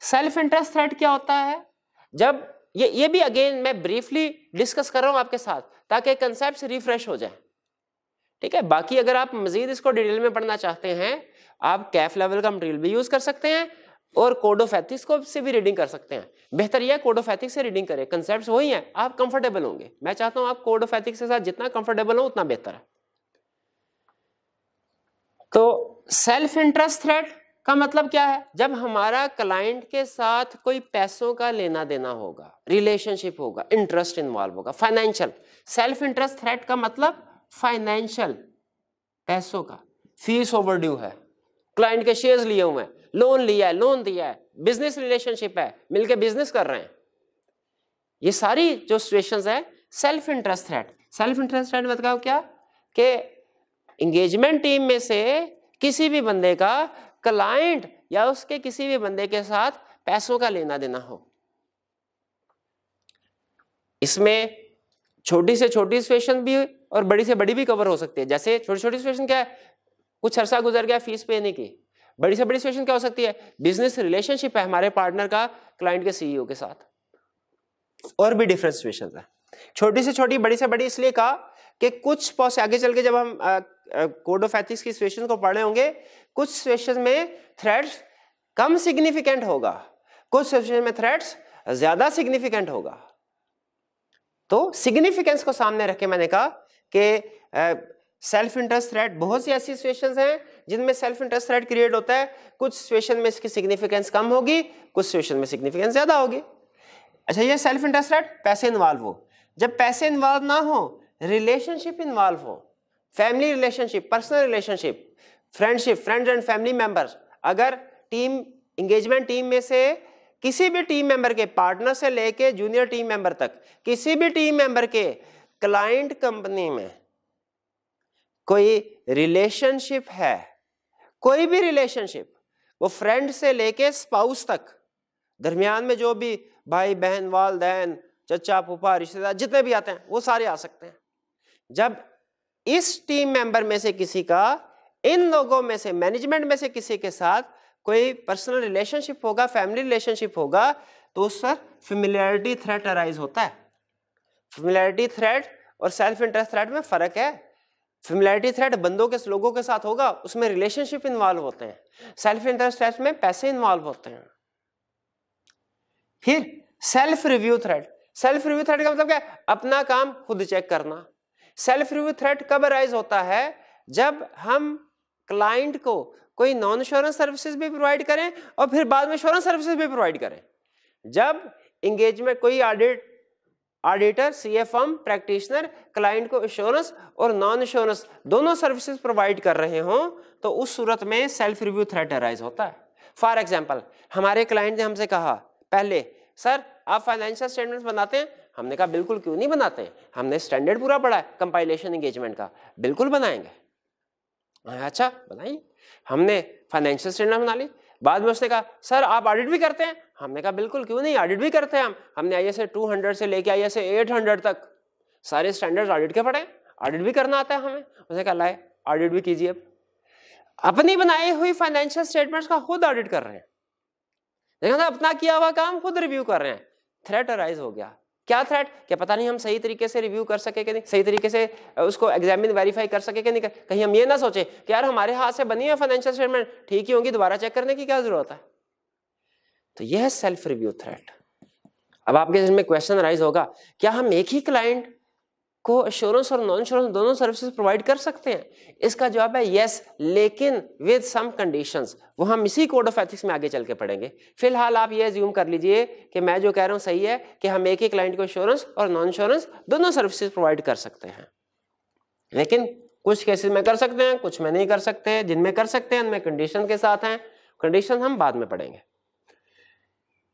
सेल्फ इंटरेस्ट थ्रेट क्या होता है? जब ये ये भी अगेन मैं ब्रीफली डिस्कस कर रहा हूँ आपके साथ, ताकि कंसेप्ट रिफ्रेश हो जाए। ठीक है? बाकी अगर आप मजीद इसको डिटेल में पढ़ना चाहते हैं, आप कैफ लेवल का मटेरियल भी यूज़ कर सकते हैं, और कोड ऑफ़ एथिक्स को से भी रीडिंग कर सकते हैं। बेहतर यह कोड ऑफ़ एथिक्स से रीडिंग करें। कंसेप्ट वही है, आप कंफर्टेबल होंगे। मैं चाहता हूँ आप कोड ऑफ़ एथिक्स के साथ जितना कंफर्टेबल हो, उतना बेहतर है। तो सेल्फ इंटरेस्ट थ्रेट का मतलब क्या है? जब हमारा क्लाइंट के साथ कोई पैसों का लेना देना होगा रिलेशनशिप होगा इंटरेस्ट इन्वॉल्व होगा फाइनेंशियल सेल्फ इंटरेस्ट थ्रेट का मतलब फाइनेंशियल पैसों का। फ़ीस ओवर ड्यू है। क्लाइंट के शेयर्स लिए हुए हैं। लोन लिया है लोन दिया है। बिज़नेस रिलेशनशिप है। मिलके बिज़नेस कर रहे हैं। ये सारी जो सिचुएशंस है self interest threat self interest threat मतलब क्या? कि एंगेजमेंट टीम में से किसी भी बंदे का क्लाइंट या उसके किसी भी बंदे के साथ पैसों का लेना देना हो। इसमें छोटी से छोटी सिचुएशन भी और बड़ी से बड़ी भी कवर हो सकती है। जैसे छोटी छोटी सिचुएशन क्या है? कुछ अरसा गुजर गया फ़ीस पे नहीं की। बड़ी से बड़ी सिचुएशन क्या हो सकती है? बिज़नेस रिलेशनशिप है हमारे पार्टनर का क्लाइंट के सीईओ के साथ। और भी डिफरेंट सिचुएशन है। छोटी से छोटी, बड़ी से बड़ी इसलिए कहा कि कुछ पॉस आगे चल के जब हम कोड ऑफ़ एथिक्स की सिचुएशन को पढ़े होंगे, कुछ सिचुएशन में थ्रेट्स कम सिग्निफिकेंट होगा। कुछ सिचुएशन में थ्रेट्स ज़्यादा सिग्निफिकेंट होगा। तो सिग्निफिकेंस को सामने रख मैंने कहा कि सेल्फ इंटरेस्ट थ्रेट बहुत सी ऐसी सिचुएशंस हैं जिनमें सेल्फ इंटरेस्ट थ्रेट क्रिएट होता है। कुछ सिचुएशन में इसकी सिग्निफिकेंस कम होगी, कुछ सिचुएशन में सिग्निफिकेंस ज़्यादा होगी। अच्छा ये सेल्फ इंटरेस्ट थ्रेट पैसे इन्वॉल्व हो। जब पैसे इन्वॉल्व ना हो रिलेशनशिप इन्वॉल्व हो family relationship personal relationship friendship friends and family members अगर टीम इंगेजमेंट टीम में से किसी भी टीम मेंबर के पार्टनर से लेके जूनियर टीम मेंबर तक, किसी भी टीम मेंबर के क्लाइंट कंपनी में कोई रिलेशनशिप है, कोई भी रिलेशनशिप वो फ्रेंड से लेके स्पाउस तक, दरमियान में जो भी भाई बहन, वालदेन, चचा पुपा रिश्तेदार, जितने भी आते हैं, वो सारे आ सकते हैं। जब इस टीम मेंबर में से किसी का, इन लोगों में से मैनेजमेंट में से किसी के साथ कोई पर्सनल रिलेशनशिप होगा फैमिली रिलेशनशिप होगा तो उस पर फेमिलियरिटी थ्रेट अराइज होता है। फेमिलियरिटी थ्रेट और सेल्फ इंटरेस्ट थ्रेट में फ़र्क है। फेमिलियरिटी थ्रेट बंदों के, लोगों के साथ होगा, उसमें रिलेशनशिप इन्वॉल्व होते हैं। सेल्फ इंटरेस्ट थ्रेट में पैसे इन्वॉल्व होते हैं। फिर self review threat self review threat का मतलब क्या अपना काम खुद चेक करना। सेल्फ रिव्यू थ्रेट कब अराइज होता है? जब हम क्लाइंट को कोई नॉन इंश्योरेंस सर्विसेज़ भी प्रोवाइड करें और फिर बाद में इंश्योरेंस सर्विसेज़ भी प्रोवाइड करें। जब इंगेजमेंट कोई audit auditor C F M practitioner client को इंश्योरेंस और नॉन इंश्योरेंस दोनों सर्विसेज़ प्रोवाइड कर रहे हों तो उस सूरत में सेल्फ रिव्यू थ्रेट अराइज होता है। फॉर एग्ज़ाम्पल हमारे क्लाइंट ने हमसे कहा, पहले, सर, आप फाइनेंशियल स्टेटमेंट्स बनाते हैं हमने कहा, बिल्कुल क्यों नहीं बनाते? हैं हमने स्टैंडर्ड पूरा पढ़ा है कंपाइलेशन एंगेजमेंट का। बिल्कुल बनाएँगे। अच्छा बताइए हमने फाइनेंशियल स्टेटमेंट बना ली। बाद में उसने कहा, सर, आप ऑडिट भी करते हैं? हमने कहा, बिल्कुल, क्यों नहीं? ऑडिट भी करते हैं हम। हमने आई एस टू हंड्रेड से लेके आई एस एट हंड्रेड तक। सारे स्टैंडर्ड ऑडिट के पढ़े ऑडिट भी करना आता है हमें। उसने कहा, लाए ऑडिट भी कीजिए अब। अपनी बनाई हुई फाइनेंशियल स्टेटमेंट्स का खुद ऑडिट कर रहे हैं। देखा अपना किया हुआ काम खुद रिव्यू कर रहे हैं। थ्रेट अराइज हो गया। क्या थ्रेट क्या पता नहीं हम सही तरीके से रिव्यू कर सके कि नहीं? सही तरीके से उसको एग्जामिन वेरीफाई कर सके कि नहीं? कहीं हम ये ना सोचे कि यार हमारे हाथ से बनी है फाइनेंशियल स्टेटमेंट ठीक ही होंगी, दोबारा चेक करने की क्या ज़रूरत है? तो यह है सेल्फ रिव्यू थ्रेट अब आपके जिसमें क्वेश्चन राइज होगा, क्या हम एक ही क्लाइंट को इंश्योरेंस और नॉन इंश्योरेंस दोनों सर्विसेज़ प्रोवाइड कर सकते हैं। इसका जवाब है यस लेकिन विद सम कंडीशंस वो हम इसी कोड ऑफ़ एथिक्स में आगे चल के पढ़ेंगे। फ़िलहाल आप ये ज्यूम कर लीजिए कि मैं जो कह रहा हूँ सही है कि हम एक ही क्लाइंट को इंश्योरेंस और नॉन इंश्योरेंस दोनों सर्विसेज़ प्रोवाइड कर सकते हैं। लेकिन कुछ केसेस में कर सकते हैं, कुछ में नहीं कर सकते हैं, जिनमें कर सकते हैं, उनमें कंडीशन के साथ हैं। कंडीशन हम बाद में पढ़ेंगे।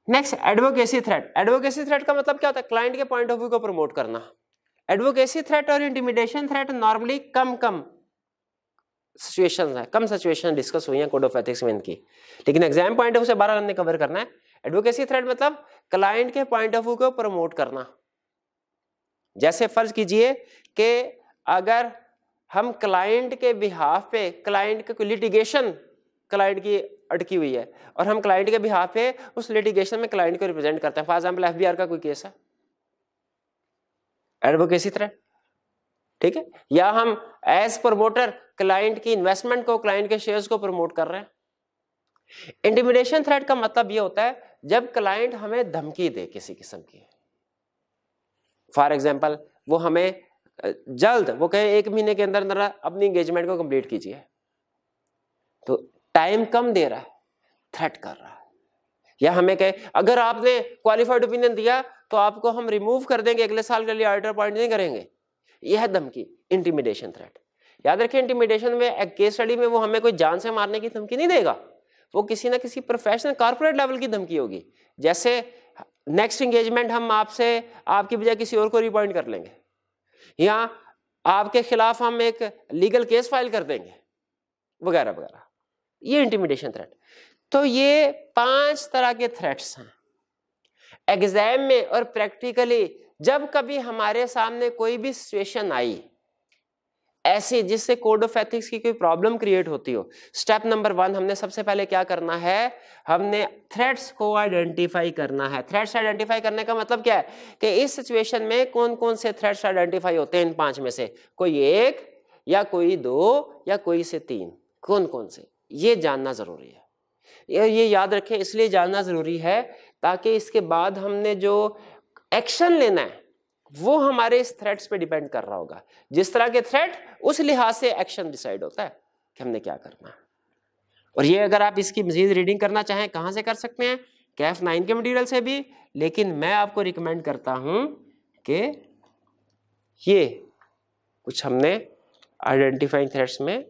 Next advocacy threat advocacy threat का मतलब क्या होता है? क्लाइंट के पॉइंट ऑफ़ व्यू को प्रमोट करना। एडवोकेसी थ्रेट और इंटिमिडेशन थ्रेट नॉर्मली कम कम सिचुएशंस है। कम सिचुएशन डिस्कस हुई है कोड ऑफ़ एथिक्स में इनकी। लेकिन एग्ज़ाम पॉइंट ऑफ़ से बारह हमने कवर करना है। एडवोकेसी थ्रेट मतलब क्लाइंट के पॉइंट ऑफ़ व्यू को प्रमोट करना। जैसे फ़र्ज़ कीजिए कि अगर हम क्लाइंट के बिहाफ पे क्लाइंट के लिटिगेशन क्लाइंट की अटकी हुई है, और हम क्लाइंट के बिहाफ पे उस लिटिगेशन में क्लाइंट को रिप्रेजेंट करते हैं। फॉर एग्ज़ाम्पल एफ़ का कोई केस है। एडवोकेसी तरह, ठीक है? या हम एज प्रमोटर क्लाइंट की इन्वेस्टमेंट को क्लाइंट के शेयर्स को प्रमोट कर रहे हैं। इंटिमिडेशन थ्रेट का मतलब यह होता है, जब क्लाइंट हमें धमकी दे किसी किस्म की। फॉर एग्ज़ाम्पल वो हमें जल्द, वो कहे एक महीने के अंदर अंदर अपनी एंगेजमेंट को कंप्लीट कीजिए। तो टाइम कम दे रहा है थ्रेट कर रहा है। या हमें कहे, अगर आपने क्वालिफाइड ओपिनियन दिया तो आपको हम रिमूव कर देंगे, अगले साल के लिए ऑर्डर अपॉइंट नहीं करेंगे। यह धमकी इंटीमिडेशन थ्रेट याद रखें इंटीमिडेशन में एक केस स्टडी में वो हमें कोई जान से मारने की धमकी नहीं देगा। वो किसी ना किसी प्रोफेशनल कॉर्पोरेट लेवल की धमकी होगी। जैसे नेक्स्ट इंगेजमेंट हम आपसे, आपकी बजाय किसी और को रिपॉइंट कर लेंगे। या आपके खिलाफ हम एक लीगल केस फ़ाइल कर देंगे, वगैरह वगैरह। ये इंटीमिडेशन थ्रेट तो ये पाँच तरह के थ्रेट्स हैं। एग्ज़ाम में और प्रैक्टिकली जब कभी हमारे सामने कोई भी सिचुएशन आई, ऐसी जिससे कोड ऑफ़ एथिक्स की कोई प्रॉब्लम क्रिएट होती हो, स्टेप नंबर वन, हमने सबसे पहले क्या करना है? हमने थ्रेट्स को आइडेंटिफाई करना है। थ्रेट्स आइडेंटिफाई करने का मतलब क्या है? कि इस सिचुएशन में कौन कौन से थ्रेट्स आइडेंटिफाई होते हैं इन पाँच में से? कोई एक, या कोई दो, या कोई से तीन? कौन कौन से? ये जानना ज़रूरी है। ये याद रखें, इसलिए जानना ज़रूरी है ताकि इसके बाद हमने जो एक्शन लेना है, वो हमारे इस थ्रेट्स पे डिपेंड कर रहा होगा। जिस तरह के थ्रेट उस लिहाज से एक्शन डिसाइड होता है कि हमने क्या करना है। और ये अगर आप इसकी मजीद रीडिंग करना चाहें, कहाँ से कर सकते हैं? कैफ नाइन के मटेरियल से भी। लेकिन मैं आपको रिकमेंड करता हूँ कि ये कुछ हमने आइडेंटिफाइंग थ्रेट्स में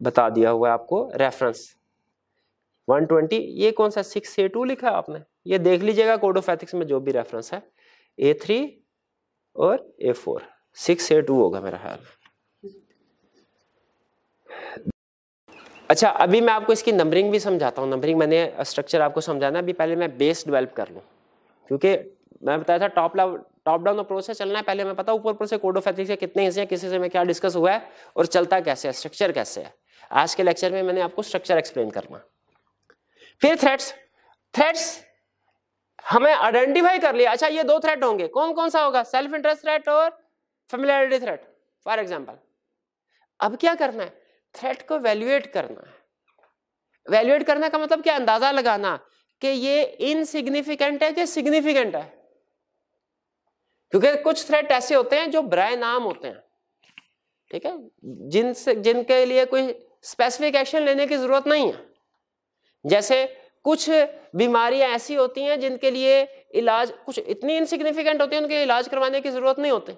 बता दिया हुआ है आपको रेफरेंस 120 ये कौन सा सिक्स, ए टू लिखा आपने? ये देख लीजिएगा कोड ऑफ़ एथिक्स में जो भी रेफरेंस है। ए थ्री और A four. Six, A two होगा मेरा ख्याल। अच्छा अभी मैं आपको इसकी नंबरिंग भी समझाता हूँ। नंबरिंग मैंने स्ट्रक्चर आपको समझाना अभी पहले मैं बेस डेवलप कर लूँ। क्योंकि मैं बताया था टॉप टॉप डाउन अप्रोच से चलना है। पहले मैं पता ऊपर ऊपर से कोड ऑफ़ एथिक्स के कितने हिस्से हैं, किसी से में क्या डिस्कस हुआ है और चलता कैसे है स्ट्रक्चर कैसे है। आज के लेक्चर में मैंने आपको स्ट्रक्चर एक्सप्लेन करना। फिर थ्रेड्स थ्रेड्स हमें आइडेंटिफाई कर लिया। अच्छा ये दो थ्रेट होंगे। कौन कौन सा होगा? सेल्फ इंटरेस्ट थ्रेट और फेमिलियरिटी थ्रेट फॉर एग्ज़ाम्पल अब क्या करना है? थ्रेट को वैल्यूएट करना है। वैल्यूएट करने का मतलब क्या? अंदाज़ा लगाना कि ये इनसिग्निफिकेंट है कि सिग्निफिकेंट है? क्योंकि कुछ थ्रेट ऐसे होते हैं जो ब्राय नाम होते हैं। ठीक है? जिनसे, जिनके लिए कोई स्पेसिफिक एक्शन लेने की ज़रूरत नहीं है। जैसे कुछ बीमारियाँ ऐसी होती हैं जिनके लिए इलाज, कुछ इतनी इनसिग्निफिकेंट होती हैं, उनके इलाज करवाने की ज़रूरत नहीं होती।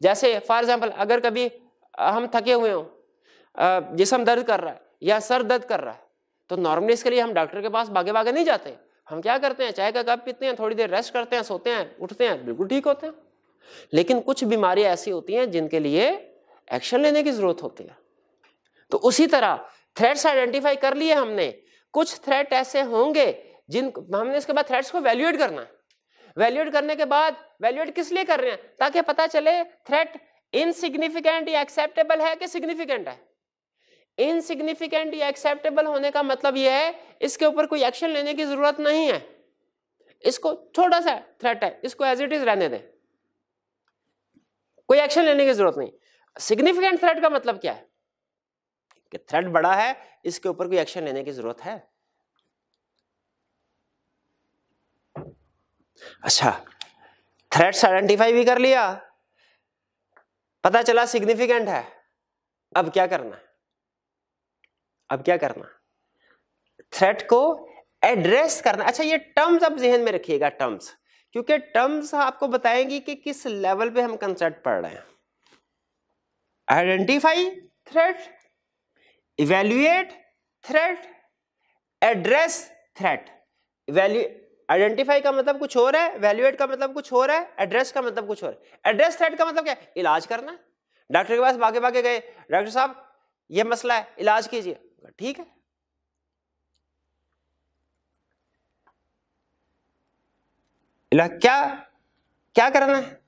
जैसे फॉर एग्ज़ाम्पल अगर कभी हम थके हुए हों जिसम दर्द कर रहा है या सर दर्द कर रहा है तो नॉर्मली इसके लिए हम डॉक्टर के पास भागे भागे नहीं जाते। हम क्या करते हैं, चाय का कप पीते हैं, थोड़ी देर रेस्ट करते हैं, सोते हैं, उठते हैं, बिल्कुल ठीक होते हैं। लेकिन कुछ बीमारियाँ ऐसी होती हैं जिनके लिए एक्शन लेने की ज़रूरत होती है। तो उसी तरह थ्रेट्स आइडेंटिफाई कर लिए हमने कुछ थ्रेट ऐसे होंगे जिन, हमने इसके बाद थ्रेट्स को वैल्यूएट करना है। वैल्यूएट करने के बाद वैल्यूएट किस लिए कर रहे हैं? ताकि पता चले थ्रेट इनसिग्निफिकेंट या एक्सेप्टेबल है कि सिग्निफिकेंट है? इनसिग्निफिकेंट या एक्सेप्टेबल होने का मतलब यह है, इसके ऊपर कोई एक्शन लेने की ज़रूरत नहीं है। इसको छोटा सा थ्रेट है, इसको एज इट इज़ रहने दें। कोई एक्शन लेने की ज़रूरत नहीं। सिग्निफिकेंट थ्रेट का मतलब क्या है? कि थ्रेट बड़ा है, इसके ऊपर कोई एक्शन लेने की ज़रूरत है? अच्छा थ्रेट्स आइडेंटिफाई भी कर लिया। पता चला सिग्निफिकेंट है। अब क्या करना? अब क्या करना? थ्रेट को एड्रेस करना। अच्छा ये टर्म्स अब जहन में रखिएगा टर्म्स क्योंकि टर्म्स आपको बताएँगी कि किस लेवल पे हम कंसेप्ट पढ़ रहे हैं। Identify threat evaluate threat address threat value identify का मतलब कुछ और है वैल्यूएट का मतलब कुछ और है एड्रेस का मतलब कुछ और है। एड्रेस थ्रेट का मतलब क्या है? इलाज करना। डॉक्टर के पास भागे भागे गए। डॉक्टर साहब, ये मसला है, इलाज कीजिए। ठीक है? क्या क्या करना है?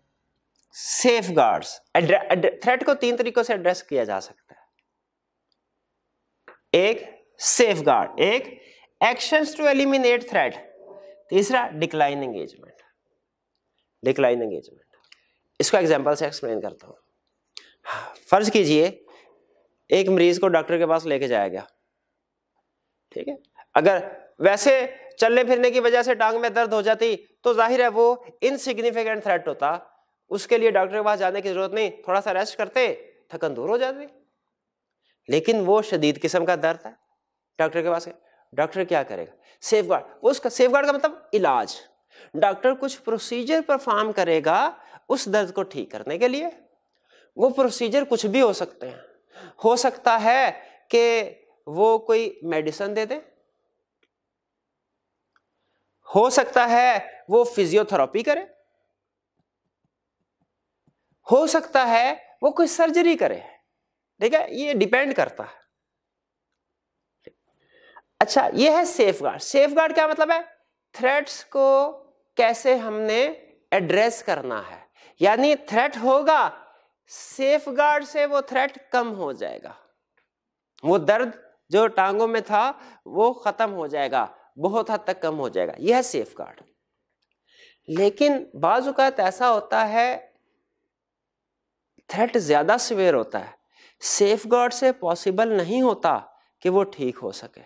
सेफ़ गार्ड्स थ्रेट को तीन तरीकों से एड्रेस किया जा सकता है। एक सेफ़ गार्ड एक एक्शन टू एलिमिनेट थ्रेट तीसरा डिक्लाइन एंगेजमेंट डिक्लाइन एंगेजमेंट इसको एग्ज़ाम्पल से एक्सप्लेन करता हूँ। फ़र्ज़ कीजिए, एक मरीज़ को डॉक्टर के पास लेके जाया गया। ठीक है? अगर वैसे चलने फिरने की वजह से टांग में दर्द हो जाती तो ज़ाहिर है वो इनसिग्निफिकेंट थ्रेट होता। उसके लिए डॉक्टर के पास जाने की ज़रूरत नहीं, थोड़ा सा रेस्ट करते, थकन दूर हो जाती। लेकिन वो शदीद किस्म का दर्द है। डॉक्टर के पास डॉक्टर क्या करेगा? सेफ़ गार्ड उसका सेफ़ गार्ड का मतलब इलाज। डॉक्टर कुछ प्रोसीजर परफॉर्म करेगा उस दर्द को ठीक करने के लिए। वो प्रोसीजर कुछ भी हो सकते हैं। हो सकता है कि वो कोई मेडिसिन दे दे। हो सकता है वो फिजियोथेरापी करे। हो सकता है वो कोई सर्जरी करे। ठीक है? ये डिपेंड करता है। अच्छा ये है सेफ़ गार्ड सेफ़ गार्ड क्या मतलब है? थ्रेट्स को कैसे हमने एड्रेस करना है? यानी थ्रेट होगा सेफ़ गार्ड से वो थ्रेट कम हो जाएगा। वो दर्द जो टांगों में था, वो खत्म हो जाएगा, बहुत हद तक कम हो जाएगा। यह है सेफ़ गार्ड लेकिन बाजुकात ऐसा होता है थ्रेट ज़्यादा सिवियर होता है। सेफ़ गार्ड से पॉसिबल नहीं होता कि वो ठीक हो सके।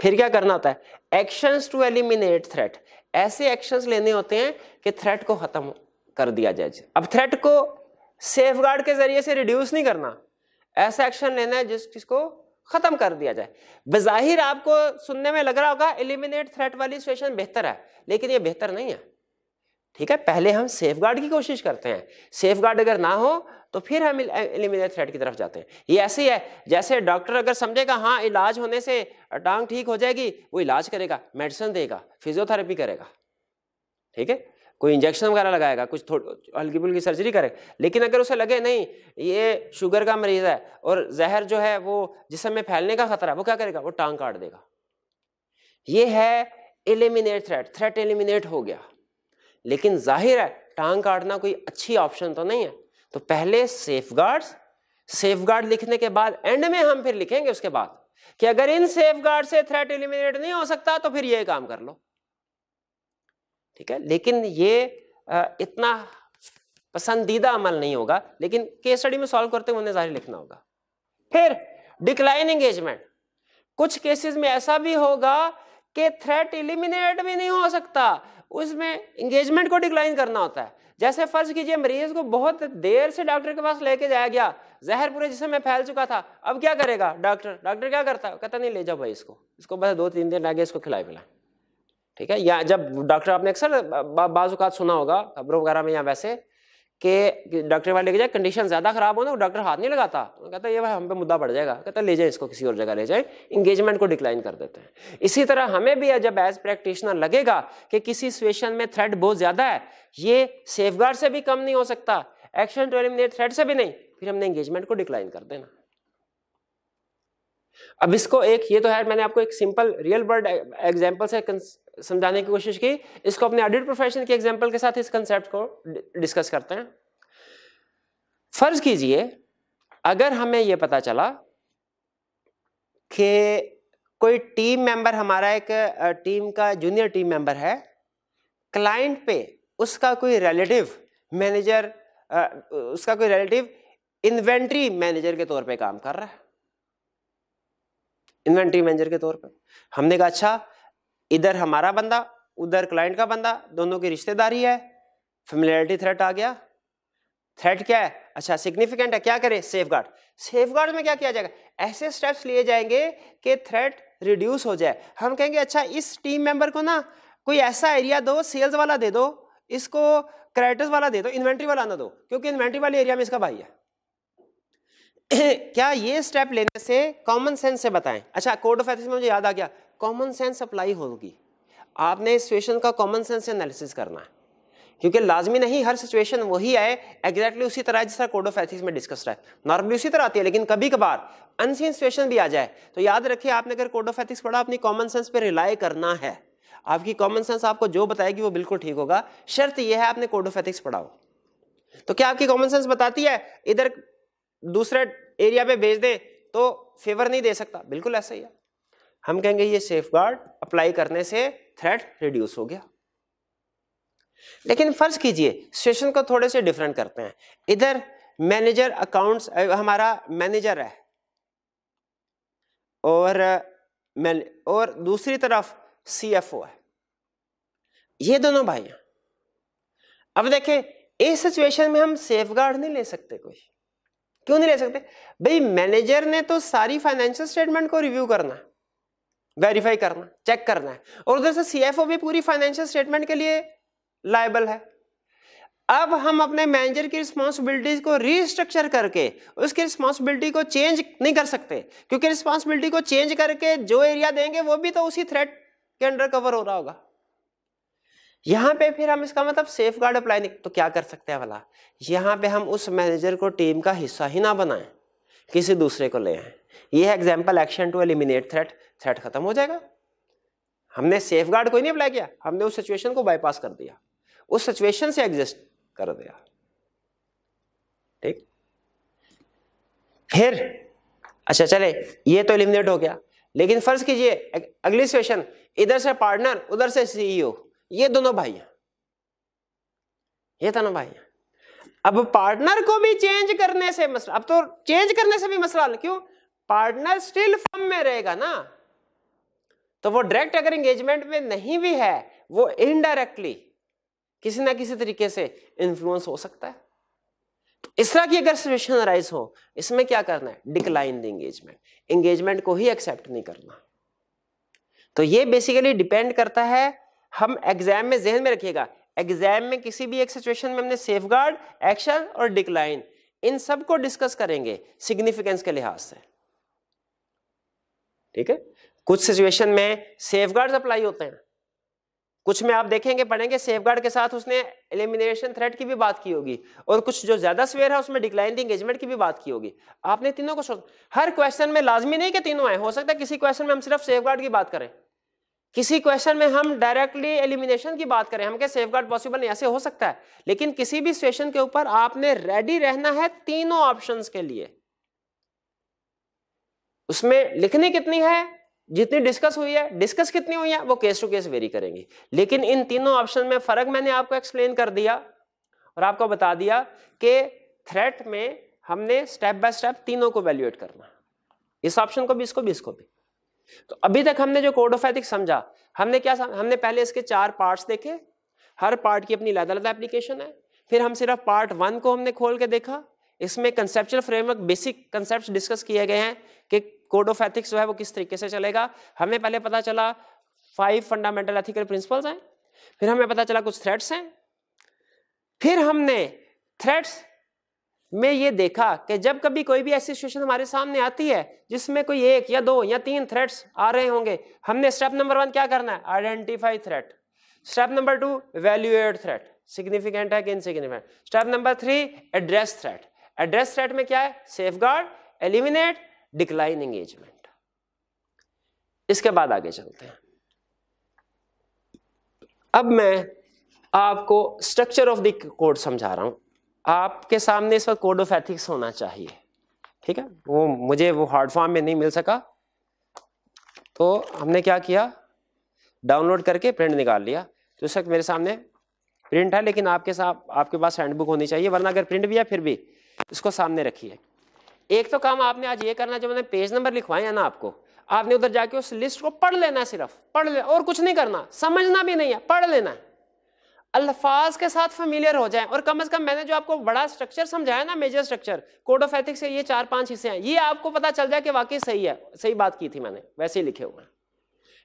फिर क्या करना होता है? एक्शंस टू एलिमिनेट थ्रेट ऐसे एक्शंस लेने होते हैं कि थ्रेट को खत्म कर दिया जाए। अब थ्रेट को सेफ़ गार्ड के ज़रिए से रिड्यूस नहीं करना। ऐसा एक्शन लेना है जिस, जिसको खत्म कर दिया जाए। बजाहिर आपको सुनने में लग रहा होगा एलिमिनेट थ्रेट वाली सिचुएशन बेहतर है, लेकिन ये बेहतर नहीं है। ठीक है? पहले हम सेफ़ गार्ड की कोशिश करते हैं। सेफ़ गार्ड अगर ना हो तो फिर हम एलिमिनेट थ्रेड की तरफ़ जाते हैं। ये ऐसे ही है, जैसे डॉक्टर अगर समझेगा हाँ इलाज होने से टांग ठीक हो जाएगी, वो इलाज करेगा, मेडिसिन देगा, फिजियोथेरेपी करेगा। ठीक है? कोई इंजेक्शन वगैरह लगाएगा, कुछ हल्की फुल्की सर्जरी करेगा लेकिन अगर उसे लगे, नहीं, ये शुगर का मरीज़ है और जहर जो है वो जिसम में फैलने का खतरा है, वो क्या करेगा? वो टांग काट देगा। ये है एलिमिनेट थ्रेट थ्रेट एलिमिनेट हो गया। लेकिन ज़ाहिर है, टांग काटना कोई अच्छी ऑप्शन तो नहीं है। तो पहले सेफ़ गार्ड लिखने के बाद एंड में हम फिर लिखेंगे उसके बाद कि अगर इन सेफ़ से थ्रेट एलिमिनेट नहीं हो सकता तो फिर ये काम कर लो। ठीक है? लेकिन ये इतना पसंदीदा अमल नहीं होगा, लेकिन केस स्टडी में सॉल्व करते हुए उन्हें ज़ाहिर लिखना होगा। फिर डिक्लाइन एंगेजमेंट कुछ केसेस में ऐसा भी होगा कि थ्रेट इलिमिनेट भी नहीं हो सकता उसमें इंगेजमेंट को डिक्लाइन करना होता है। जैसे फ़र्ज़ कीजिए मरीज़ को बहुत देर से डॉक्टर के पास लेके जाया गया, जहर पूरे जिसम में फैल चुका था, अब क्या करेगा डॉक्टर डॉक्टर क्या करता? है कहता, नहीं, ले जाओ भाई इसको। इसको बस दो तीन दिन लगे इसको खिलाए पिलाए। ठीक है? या जब डॉक्टर आपने अक्सर बाजूकात सुना होगा, खबरों वगैरह में या वैसे कि डॉक्टर वाले लेके जाए कंडीशन ज़्यादा खराब हो ना डॉक्टर हाथ नहीं लगाता। तो कहता ये भाई हम पे मुद्दा बढ़ जाएगा। कहता ले जाए इसको किसी और जगह, ले जाए। इंगेजमेंट को डिक्लाइन कर देते हैं। इसी तरह हमें भी जब एज प्रैक्टिशनर लगेगा कि किसी सिचुएशन में थ्रेट बहुत ज़्यादा है, ये सेफ़ से भी कम नहीं हो सकता। एक्शन टू एलिमिनेट थ्रेट से भी नहीं, फिर हमने इंगेजमेंट को डिक्लाइन कर देना। अब इसको एक, ये तो है, मैंने आपको एक सिंपल रियल वर्ल्ड एग्जांपल से समझाने की कोशिश की। इसको अपने ऑडिट प्रोफेशन के एग्जांपल के साथ इस कंसेप्ट को डिस्कस करते हैं। फ़र्ज़ कीजिए, अगर हमें यह पता चला कि कोई टीम मेंबर हमारा एक टीम का जूनियर टीम मेंबर है क्लाइंट पे उसका कोई रिलेटिव मैनेजर उसका कोई रिलेटिव इन्वेंट्री मैनेजर के तौर पे काम कर रहा है। इन्वेंट्री मैनेजर के तौर पे। हमने कहा अच्छा इधर हमारा बंदा, उधर क्लाइंट का बंदा, दोनों की रिश्तेदारी है। फेमिलियरिटी थ्रेट आ गया। थ्रेट क्या है? अच्छा सिग्निफिकेंट है, क्या करे? सेफ़ गार्ड सेफ़ गार्ड में क्या किया जाएगा? ऐसे स्टेप्स लिए जाएँगे कि थ्रेट रिड्यूस हो जाए। हम कहेंगे अच्छा इस टीम मेंबर को ना कोई ऐसा एरिया दो सेल्स वाला दे दो, इसको क्रेडिटर्स वाला दे दो इन्वेंट्री वाला ना दो, क्योंकि इन्वेंट्री वाले एरिया में इसका भाई है। क्या ये स्टेप लेने से कॉमन सेंस से बताएँ? अच्छा कोड ऑफ़ एथिक्स में मुझे याद आ गया। कॉमन सेंस अप्लाई होगी। आपने इस सिचुएशन का कॉमन सेंस एनालिसिस करना है। क्योंकि लाजमी नहीं, हर सिचुएशन वही आए एग्जैक्टली उसी तरह जिस तरह कोड ऑफ़ एथिक्स में डिस्कस रहा है। नॉर्मली उसी तरह आती है, लेकिन कभी कभार अनसीन सिचुएशन भी आ जाए तो याद रखिए आपने अगर कोड ऑफ़ एथिक्स पढ़ा, अपनी कॉमन सेंस पे रिलाई करना है। आपकी कॉमन सेंस आपको जो बताएगी वो बिल्कुल ठीक होगा। शर्त यह है, आपने कोड ऑफ़ एथिक्स पढ़ाओ तो क्या आपकी कॉमन सेंस बताती है? इधर दूसरे एरिया पे भेज दे तो फेवर नहीं दे सकता। बिल्कुल ऐसा ही है। हम कहेंगे ये सेफ़ अप्लाई करने से थ्रेट रिड्यूस हो गया। लेकिन फ़र्ज़ कीजिए सिचुएशन को थोड़े से डिफरेंट करते हैं। इधर मैनेजर अकाउंट्स हमारा मैनेजर है। और और दूसरी तरफ़ सीएफओ है। ये दोनों भाई हैं अब देखें, इस सिचुएशन में हम सेफगार्ड नहीं ले सकते कोई। क्यों नहीं ले सकते? भाई मैनेजर ने तो सारी फाइनेंशियल स्टेटमेंट को रिव्यू करना है। वेरीफाई करना चेक करना है। और उधर से सीएफओ भी पूरी फाइनेंशियल स्टेटमेंट के लिए लाइबल है। अब हम अपने मैनेजर की रिस्पॉन्सिबिलिटीज को रीस्ट्रक्चर करके, उसकी रिस्पॉन्सिबिलिटी को चेंज नहीं कर सकते। क्योंकि रिस्पॉन्सिबिलिटी को चेंज करके जो एरिया देंगे, वो भी तो उसी थ्रेट के अंडर कवर हो रहा होगा। यहाँ पे फिर हम इसका मतलब सेफ़ गार्ड अप्लाई नहीं तो क्या कर सकते हैं भला? यहाँ पे हम उस मैनेजर को टीम का हिस्सा ही ना बनाएँ, किसी दूसरे को ले आए। ये है example action to eliminate threat threat खत्म हो जाएगा। हमने सेफ़ गार्ड कोई नहीं अप्लाई किया। हमने उस सिचुएशन को बाईपास कर दिया। उस सिचुएशन से एग्जिस्ट कर दिया। ठीक? फिर अच्छा चले, ये तो एलिमिनेट हो गया। लेकिन फ़र्ज़ कीजिए अगली सिचुएशन इधर से पार्टनर उधर से सीईओ ये दोनों भाई हैं। ये दोनों भाई हैं। अब पार्टनर को भी चेंज करने से मसला अब तो चेंज करने से भी मसला क्यों? पार्टनर स्टिल फर्म में रहेगा ना। तो वो डायरेक्ट अगर एंगेजमेंट में नहीं भी है, वो इनडायरेक्टली किसी ना किसी तरीके से इन्फ्लुएंस हो सकता है। तो इस तरह की अगर सिचुएशन अराइज हो, इसमें क्या करना है? डिक्लाइन द एंगेजमेंट एंगेजमेंट को ही एक्सेप्ट नहीं करना। तो ये बेसिकली डिपेंड करता है, हम एग्ज़ाम में जहन में रखिएगा एग्ज़ाम में किसी भी एक सिचुएशन में हमने सेफ़ एक्शन और डिक्लाइन इन सबको डिस्कस करेंगे सिग्निफिकेंस के लिहाज से। ठीक है? कुछ सिचुएशन में सेफ़ अप्लाई होते हैं। कुछ में आप देखेंगे, पढ़ेंगे सेफगार्ड के साथ उसने एलिमिनेशन थ्रेट की भी बात की होगी और कुछ जो ज़्यादा स्वेयर है उसमें डिक्लाइन एंगेजमेंट की भी बात की होगी। आपने तीनों को सोच, हर क्वेश्चन में लाजमी नहीं कि तीनों आए, हो सकता है किसी क्वेश्चन में हम सिर्फ़ सेफगार्ड की बात करें। किसी क्वेश्चन में हम डायरेक्टली एलिमिनेशन की बात करें, हम क्या सेफगार्ड पॉसिबल नहीं, ऐसे हो सकता है। लेकिन किसी भी सिचुएशन के ऊपर आपने रेडी रहना है तीनों ऑप्शंस के लिए। उसमें लिखनी कितनी है? जितनी डिस्कस हुई है डिस्कस कितनी हुई है, वो केस टू केस वेरी करेंगे। लेकिन इन तीनों ऑप्शन में फ़र्क मैंने आपको एक्सप्लेन कर दिया और आपको बता दिया कि थ्रेट में हमने स्टेप बाय स्टेप तीनों को वैल्यूएट करना इस ऑप्शन को भी, इसको भी इसको भी। तो अभी तक हमने जो कोड ऑफ़ एथिक्स समझा, हमने क्या सम... हमने पहले इसके चार पार्ट्स देखे। हर पार्ट की अपनी अलग अलग एप्लीकेशन है। फिर हम सिर्फ़ पार्ट वन को हमने खोल के देखा। इसमें conceptual framework basic concept discuss किए गए हैं कि कोड ऑफ़ एथिक्स जो है वो किस तरीके से चलेगा? हमें पहले पता चला फाइव फंडामेंटल एथिकल प्रिंसिपल्स हैं, फिर हमें पता चला कुछ थ्रेट्स हैं, फिर हमने थ्रेट्स में ये देखा कि जब कभी कोई भी ऐसी सिचुएशन हमारे सामने आती है, जिसमें कोई एक या दो या तीन थ्रेट्स आ रहे होंगे, हमने स्टेप नंबर वन क्या करना है? Identify threat step number two evaluate threat significant है कि insignificant step number three address threat address threat में क्या है? Safeguard eliminate decline engagement इसके बाद आगे चलते हैं। अब मैं आपको स्ट्रक्चर ऑफ़ द कोड समझा रहा हूँ। आपके सामने इस वक्त कोड ऑफ़ एथिक्स होना चाहिए। ठीक है? वो मुझे वो हार्ड फॉर्म में नहीं मिल सका। तो हमने क्या किया? डाउनलोड करके प्रिंट निकाल लिया। तो इस वक्त मेरे सामने प्रिंट है, लेकिन आपके साथ, आपके पास हैंडबुक होनी चाहिए, वरना अगर प्रिंट भी है, फिर भी इसको सामने रखिए। एक तो काम आपने आज ये करना जब मैंने पेज नंबर लिखवाए हैं ना आपको, आपने उधर जाके उस लिस्ट को पढ़ लेना सिर्फ़, पढ़ ले, और कुछ नहीं करना, समझना भी नहीं है, पढ़ लेना है। अल्फाज के साथ फेमिलियर हो जाए, और कम अज कम मैंने जो आपको बड़ा स्ट्रक्चर समझाया ना major structure code of ethics के ये चार पाँच हिस्से हैं, ये आपको पता चल जाए कि वाकई सही है, सही बात की थी मैंने, वैसे ही लिखे हुए हैं।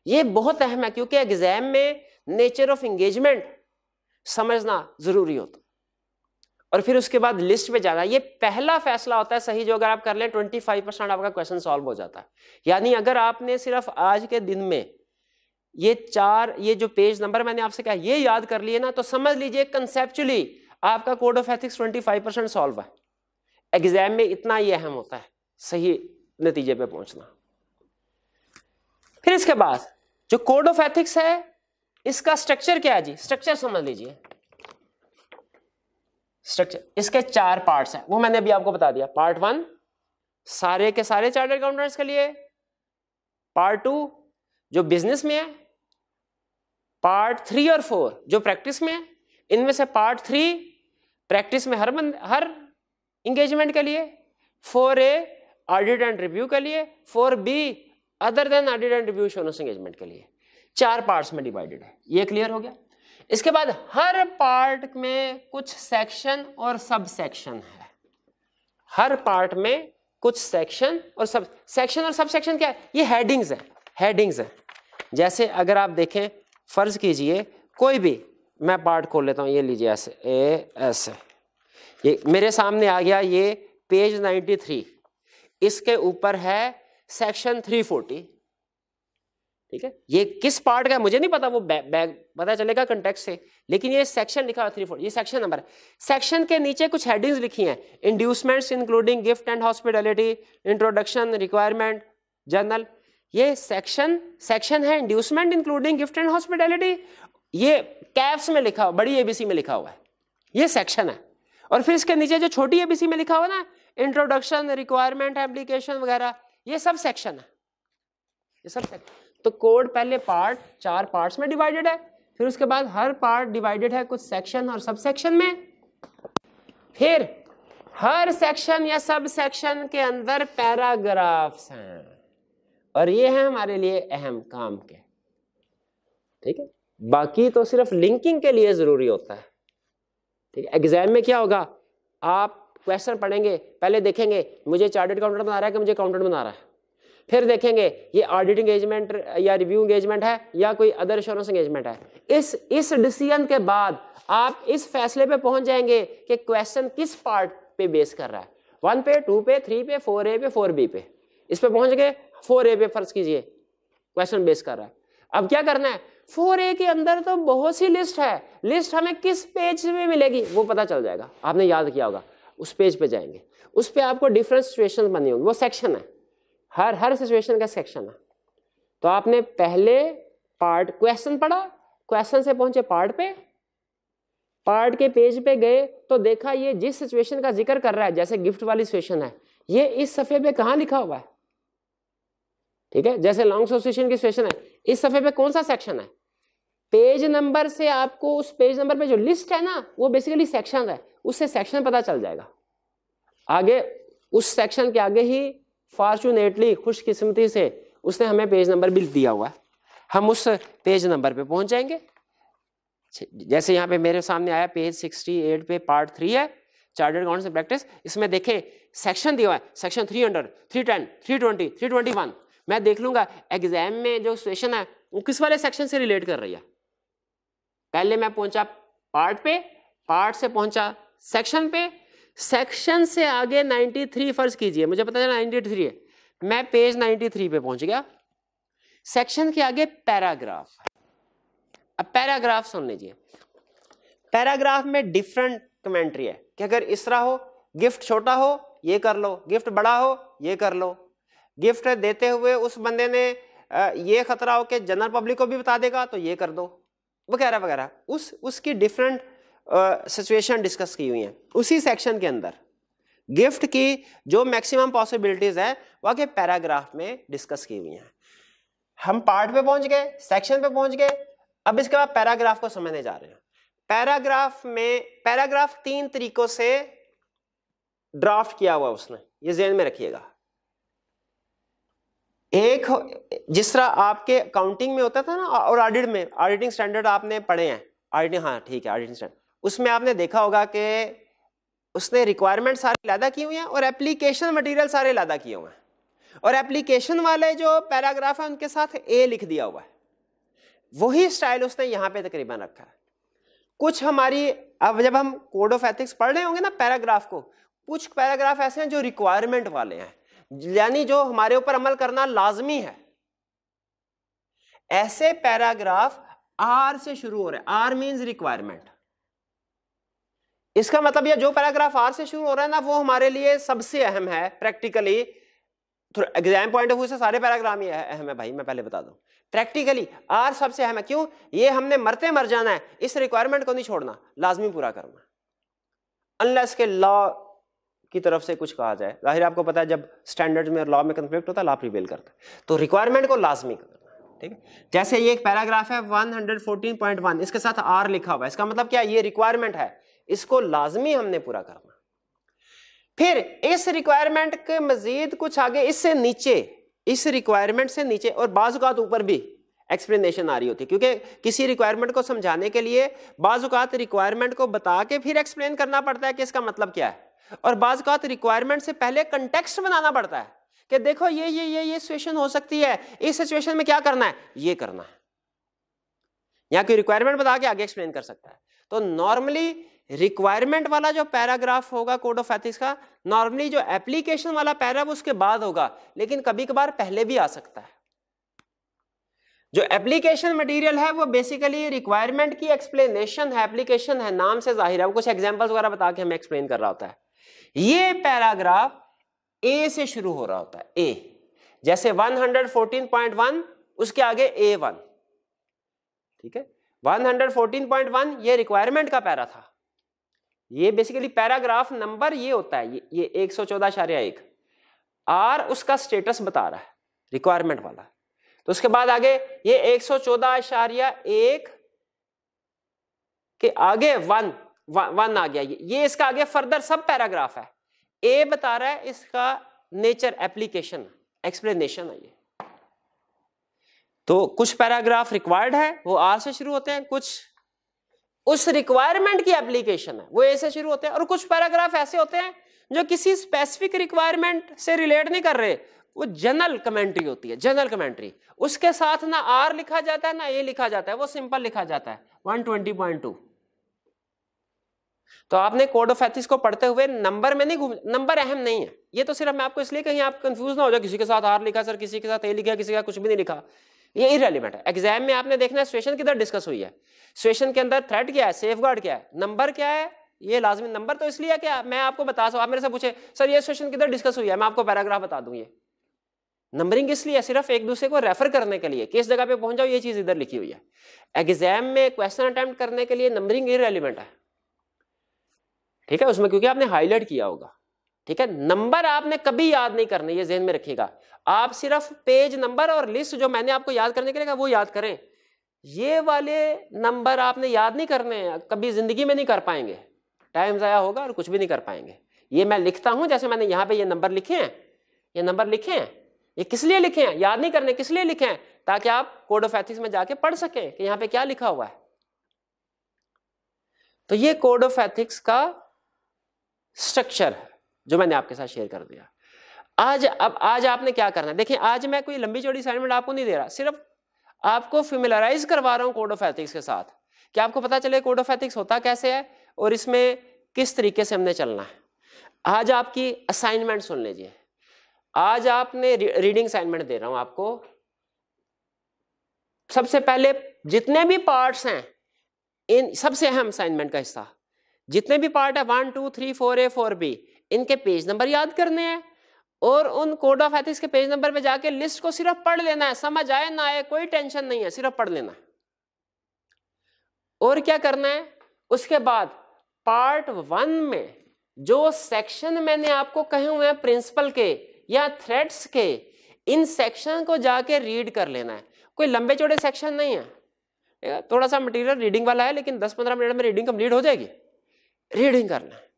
ये बहुत अहम है, क्योंकि एग्ज़ाम में नेचर ऑफ़ एंगेजमेंट समझना ज़रूरी होता और फिर उसके बाद लिस्ट पे जाना। ये पहला फैसला होता है, सही जो अगर आप कर लें ट्वेंटी फाइव परसेंट आपका क्वेश्चन सॉल्व हो जाता है। यानी अगर आपने सिर्फ़ आज के दिन में ये चार, ये जो पेज नंबर मैंने आपसे कहा, ये याद कर लिए ना तो समझ लीजिए कंसेप्चुअली आपका code of ethics twenty five percent solve है। एग्ज़ाम में इतना ही अहम होता है, सही नतीजे पे पहुँचना। फिर इसके बाद जो कोड ऑफ़ एथिक्स है, इसका स्ट्रक्चर क्या है जी? स्ट्रक्चर समझ लीजिए। स्ट्रक्चर इसके चार पार्ट्स हैं। वो मैंने अभी आपको बता दिया। पार्ट वन सारे के सारे चार्टर्ड अकाउंटेंट्स के लिए। पार्ट टू जो बिज़नेस में है। पार्ट थ्री और फोर जो प्रैक्टिस में है। इनमें से पार्ट थ्री प्रैक्टिस में हर बंद, हर इंगेजमेंट के लिए। Four A audit and review के लिए। Four B other than audit and review assurance engagement के लिए। चार पार्ट्स में डिवाइडेड है। ये क्लियर हो गया? इसके बाद हर पार्ट में कुछ सेक्शन और सब सेक्शन है। हर पार्ट में कुछ सेक्शन और सब सेक्शन और सब सेक्शन क्या है? ये हेडिंग्स है हेडिंग्स है। जैसे अगर आप देखें, फ़र्ज़ कीजिए, कोई भी, मैं पार्ट खोल लेता हूँ, ये लीजिए ऐसे, ए, ऐसे। ये मेरे सामने आ गया ये पेज 93 इसके ऊपर है सेक्शन 340 ठीक है? ये किस पार्ट का मुझे नहीं पता, वो बैग पता चलेगा कंटेक्ट से। लेकिन ये सेक्शन लिखा हुआ थ्री फोर ये सेक्शन नंबर सेक्शन के नीचे कुछ हेडिंग्स लिखी हैं। Inducements including gift and hospitality introduction requirement general ये सेक्शन सेक्शन है inducement including gift and hospitality ये कैप्स में लिखा हुआ, बड़ी एबीसी में लिखा हुआ है। ये सेक्शन है। और फिर इसके नीचे जो छोटी एबीसी में लिखा हुआ ना इंट्रोडक्शन रिक्वायरमेंट एप्लीकेशन वगैरह, ये सब सेक्शन है। ये सब सेक्शन तो कोड पहले पार्ट, चार पार्ट्स में डिवाइडेड है, फिर उसके बाद हर पार्ट डिवाइडेड है कुछ सेक्शन और सब सेक्शन में। फिर हर सेक्शन या सब सेक्शन के अंदर पैराग्राफ्स हैं, और ये है हमारे लिए अहम काम के। ठीक है? बाकी तो सिर्फ़ लिंकिंग के लिए ज़रूरी होता है। ठीक है? एग्ज़ाम में क्या होगा? आप क्वेश्चन पढ़ेंगे, पहले देखेंगे, मुझे चार्टेड काउंटर बना रहा है कि मुझे काउंटर बना रहा है? फिर देखेंगे, ये ऑडिट एंगेजमेंट या रिव्यू एंगेजमेंट है या कोई अदर इंश्योरेंस एंगेजमेंट है। इस इस डिसीज़न के बाद आप इस फैसले पे पहुँच जाएँगे कि क्वेश्चन किस पार्ट पे बेस कर रहा है। वन पे टू पे थ्री पे फोर ए पे फोर बी पे। इस पे पहुँच गए फोर ए पे फ़र्ज़ कीजिए क्वेश्चन बेस कर रहा है। अब क्या करना है? फोर ए के अंदर तो बहुत सी लिस्ट है। लिस्ट हमें किस पेज में मिलेगी, वो पता चल जाएगा। आपने याद किया होगा, उस पेज पे जाएँगे। उस पे आपको डिफरेंट सिचुएशन बनी होगी। वो सेक्शन है। हर हर सिचुएशन का सेक्शन है। तो आपने पहले पार्ट क्वेश्चन पढ़ा क्वेश्चन से पहुँचे पार्ट पे। पार्ट के पेज पे गए तो देखा ये जिस सिचुएशन का ज़िक्र कर रहा है, जैसे गिफ्ट वाली सिचुएशन है, ये इस सफे पे कहा लिखा हुआ है? ठीक है? जैसे लॉन्ग एसोसिएशन की सिचुएशन है, इस सफे पे कौन सा सेक्शन है? पेज नंबर से आपको उस पेज नंबर पे जो लिस्ट है ना, वो बेसिकली सेक्शन है, उससे सेक्शन पता चल जाएगा। आगे, उस सेक्शन के आगे ही फॉर्चुनेटली खुशकिस्मती से उसने हमें पेज नंबर भी दिया हुआ है। हम उस पेज नंबर पे पहुँच जाएँगे। जैसे यहाँ पे मेरे सामने आया पेज 68 पे पार्ट थ्री है चार्टर्ड अकाउंट प्रैक्टिस इसमें देखें सेक्शन दिया हुआ है सेक्शन 300, 310, 320, 321 मैं देख लूँगा एग्ज़ाम में जो सेशन है वो किस वाले सेक्शन से रिलेट कर रही है? पहले मैं पहुँचा पार्ट पे पार्ट से पहुँचा सेक्शन पे सेक्शन से आगे 93 फ़र्ज़ कीजिए, मुझे पता चला 93 है। मैं पेज 93 पे पहुँच गया। सेक्शन के आगे पैराग्राफ अब पैराग्राफ सुन लीजिए। पैराग्राफ में डिफरेंट कमेंट्री है कि अगर इस तरह हो गिफ्ट छोटा हो, ये कर लो। गिफ्ट बड़ा हो, ये कर लो। गिफ्ट देते हुए उस बंदे ने ये खतरा हो कि जनरल पब्लिक को भी बता देगा तो ये कर दो। वगैरह वगैरह। उस, उसकी डिफरेंट सिचुएशन डिस्कस की हुई है। उसी सेक्शन के अंदर गिफ्ट की जो मैक्सिमम पॉसिबिलिटीज है, वह के पैराग्राफ में डिस्कस की हुई है। हम पार्ट पे पहुँच गए सेक्शन पे पहुँच गए। अब इसके बाद पैराग्राफ को समझने जा रहे हैं। पैराग्राफ में पैराग्राफ तीन तरीकों से ड्राफ्ट किया हुआ उसने। ये जेन में रखिएगा। एक, जिस तरह आपके अकाउंटिंग में होता था ना, और ऑडिट में ऑडिटिंग स्टैंडर्ड आपने पढ़े हैं। ऑडिटिंग हाँ ठीक है ऑडिटिंग स्टैंडर्ड उसमें आपने देखा होगा कि उसने रिक्वायरमेंट सारे लादा किए हुई हैं और एप्लीकेशन मटेरियल सारे लादा किए हुए हैं। और एप्लीकेशन वाले जो पैराग्राफ है, उनके साथ ए लिख दिया हुआ है। वही स्टाइल उसने यहाँ पे तकरीबन रखा है। कुछ हमारी, अब जब हम कोड ऑफ़ एथिक्स पढ़ रहे होंगे ना पैराग्राफ को, कुछ पैराग्राफ ऐसे हैं जो रिक्वायरमेंट वाले हैं। यानी जो हमारे ऊपर अमल करना लाजमी है। ऐसे पैराग्राफ आर से शुरू हो रहे हैं। आर मीन्स रिक्वायरमेंट इसका मतलब यह जो पैराग्राफ आर से शुरू हो रहा है ना, वो हमारे लिए सबसे अहम है, practically. Exam point of view से सारे पैराग्राफ ही अहम है भाई, मैं पहले बता दूँ। प्रैक्टिकली आर सबसे अहम है, क्यों? ये हमने मरते मर जाना है, इस रिक्वायरमेंट को नहीं छोड़ना, लाजमी पूरा करना। अनलेस के लॉ की तरफ़ से कुछ कहा जाए। ज़ाहिर आपको पता है, जब स्टैंडर्ड में लॉ में कंफ्लिक्ट होता है लॉ प्रिवेल करता तो रिक्वायरमेंट को लाजमी करना, ठीक? है जैसे ये एक पैराग्राफ है 114.1 इसके साथ आर लिखा हुआ है, इसका मतलब क्या ये रिक्वायरमेंट है। इसको लाजमी हमने पूरा करना फिर इस रिक्वायरमेंट के मजीद कुछ आगे, इससे नीचे, इस रिक्वायरमेंट से नीचे, और बाजुकात ऊपर भी एक्सप्लेनेशन आ रही होती है, क्योंकि किसी रिक्वायरमेंट को समझाने के लिए बाजुकात रिक्वायरमेंट को बता के फिर एक्सप्लेन करना पड़ता है कि इसका मतलब क्या है। और बाजुकात रिक्वायरमेंट से पहले कंटेक्स्ट बनाना पड़ता है कि देखो ये ये ये ये सिचुएशन हो सकती है, इस सिचुएशन में क्या करना है? ये करना है। यहाँ की रिक्वायरमेंट बता के आगे एक्सप्लेन कर सकता है। तो नॉर्मली रिक्वायरमेंट वाला जो पैराग्राफ होगा कोड ऑफ़ एथिक्स का नॉर्मली जो एप्लीकेशन वाला पैरा वो उसके बाद होगा, लेकिन कभी कभार पहले भी आ सकता है। जो एप्लीकेशन मटेरियल है, वो बेसिकली रिक्वायरमेंट की एक्सप्लेनेशन है एप्लीकेशन है, नाम से ज़ाहिर है, वो कुछ एग्जांपल्स वगैरह बता के हमें एक्सप्लेन कर रहा होता है। ये पैराग्राफ ए से शुरू हो रहा होता है ए जैसे 114.1 उसके आगे ए वन ठीक है? 114.1 ये रिक्वायरमेंट का पैरा था। ये बेसिकली पैराग्राफ नंबर ये होता है ये, ये एक सौ चौदह आशार्य एक। आर उसका स्टेटस बता रहा है रिक्वायरमेंट वाला। तो उसके बाद आगे ये एक सौ चौदह आशार्य एक के आगे वन वन आ गया। ये, ये इसका आगे फर्दर सब पैराग्राफ है। ए बता रहा है इसका नेचर एप्लीकेशन एक्सप्लेनेशन है ये। तो कुछ पैराग्राफ रिक्वायर्ड है वो आर से शुरू होते हैं कुछ उस रिक्वायरमेंट की एप्लीकेशन है। वो ऐसे शुरू होते हैं और कुछ पैराग्राफ ऐसे होते हैं जो किसी स्पेसिफिक रिक्वायरमेंट से रिलेट नहीं कर रहे। वो जनरल कमेंट्री होती है जनरल कमेंट्री उसके साथ ना आर लिखा जाता है, ना ए लिखा जाता है, वो सिंपल लिखा जाता है। 120.2 तो आपने कोड ऑफ़ एथिक्स को पढ़ते हुए नंबर में नहीं घूम नंबर अहम नहीं है। ये तो सिर्फ़ मैं आपको इसलिए कहीं आप कंफ्यूज ना हो जाए किसी के साथ आर लिखा सर किसी के साथ ए लिखा, किसी का कुछ भी नहीं लिखा। ये इरेलीवेंट है। एग्ज़ाम में आपने देखना है सिचुएशन किधर डिस्कस हुई है? सिचुएशन के अंदर थ्रेट क्या है? सेफ़ गार्ड क्या है? नंबर क्या है? ये लाजमी नंबर तो इसलिए क्या मैं आपको बता सकूँ आप मेरे से पूछे, सर, ये सिचुएशन किधर डिस्कस हुई है? मैं आपको पैराग्राफ बता दूँ ये। नंबरिंग इसलिए सिर्फ़ एक दूसरे को रेफर करने के लिए। किस जगह पे पहुँच जाओ, ये चीज़ इधर लिखी हुई है। एग्ज़ाम में क्वेश्चन अटेम्प्ट करने के लिए नंबरिंग इरेलीवेंट है। ठीक है? उसमें क्योंकि आपने हाईलाइट किया होगा। ठीक है? नंबर आपने कभी याद नहीं करने, ये जहन में रखिएगा। आप सिर्फ़ पेज नंबर और लिस्ट जो मैंने आपको याद करने के लिए कहा, वो याद करें। ये वाले नंबर आपने याद नहीं करने कभी ज़िंदगी में नहीं कर पाएँगे। टाइम ज़ाया होगा और कुछ भी नहीं कर पाएँगे। ये मैं लिखता हूँ, जैसे मैंने यहाँ पे ये नंबर लिखे हैं। ये नंबर लिखे हैं? ये किस लिए लिखे हैं? याद नहीं करने, किस लिए लिखे हैं? ताकि आप कोड ऑफ़ एथिक्स में जाके पढ़ सकें कि यहाँ पे क्या लिखा हुआ है। तो ये कोड ऑफ़ एथिक्स का स्ट्रक्चर है। जो मैंने आपके साथ शेयर कर दिया। आज, अब, आज आपने क्या करना है? देखिए, आज मैं कोई लंबी चौड़ी असाइनमेंट आपको नहीं दे रहा, सिर्फ़ आपको फेमिलराइज करवा रहा हूँ कोड ऑफ़ एथिक्स के साथ। कि आपको पता चले कोड ऑफ़ एथिक्स होता कैसे है और इसमें किस तरीके से हमने चलना है? आज आपकी असाइनमेंट सुन लीजिए। आज आपने रीडिंग असाइनमेंट दे रहा हूँ आपको। सबसे पहले जितने भी पार्ट्स हैं, इन सबसे अहम असाइनमेंट का हिस्सा। जितने भी पार्ट है one two three four A four B इनके पेज नंबर याद करने हैं और उन कोड ऑफ़ एथिक्स के पेज नंबर पे जाके लिस्ट को सिर्फ़ पढ़ लेना है, समझ आए ना आए, कोई टेंशन नहीं है, सिर्फ़ पढ़ लेना है। और क्या करना है? उसके बाद पार्ट वन में जो सेक्शन मैंने आपको कहे हुए हैं प्रिंसिपल के या थ्रेड्स के, इन सेक्शन को जाके रीड कर लेना है। कोई लंबे चौड़े सेक्शन नहीं है। थोड़ा सा मटेरियल रीडिंग वाला है, लेकिन 10-15 मिनट में रीडिंग कंप्लीट हो जाएगी। रीडिंग करना है।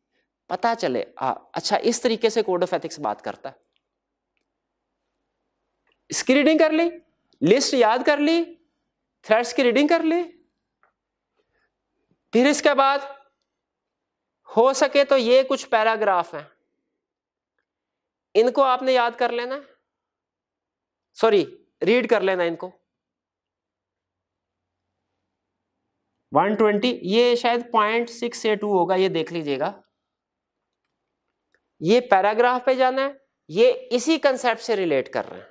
पता चले आ, अच्छा इस तरीके से कोड ऑफ़ एथिक्स बात करता है। इसकी रीडिंग कर ली लिस्ट याद कर ली थ्रेड्स की रीडिंग कर ली। फिर इसके बाद हो सके तो ये कुछ पैराग्राफ हैं। इनको आपने याद कर लेना सॉरी रीड कर लेना इनको। 120 ये शायद पॉइंट सिक्स ए टू होगा ये देख लीजिएगा। ये पैराग्राफ पे जाना है, ये इसी कंसेप्ट से रिलेट कर रहे हैं।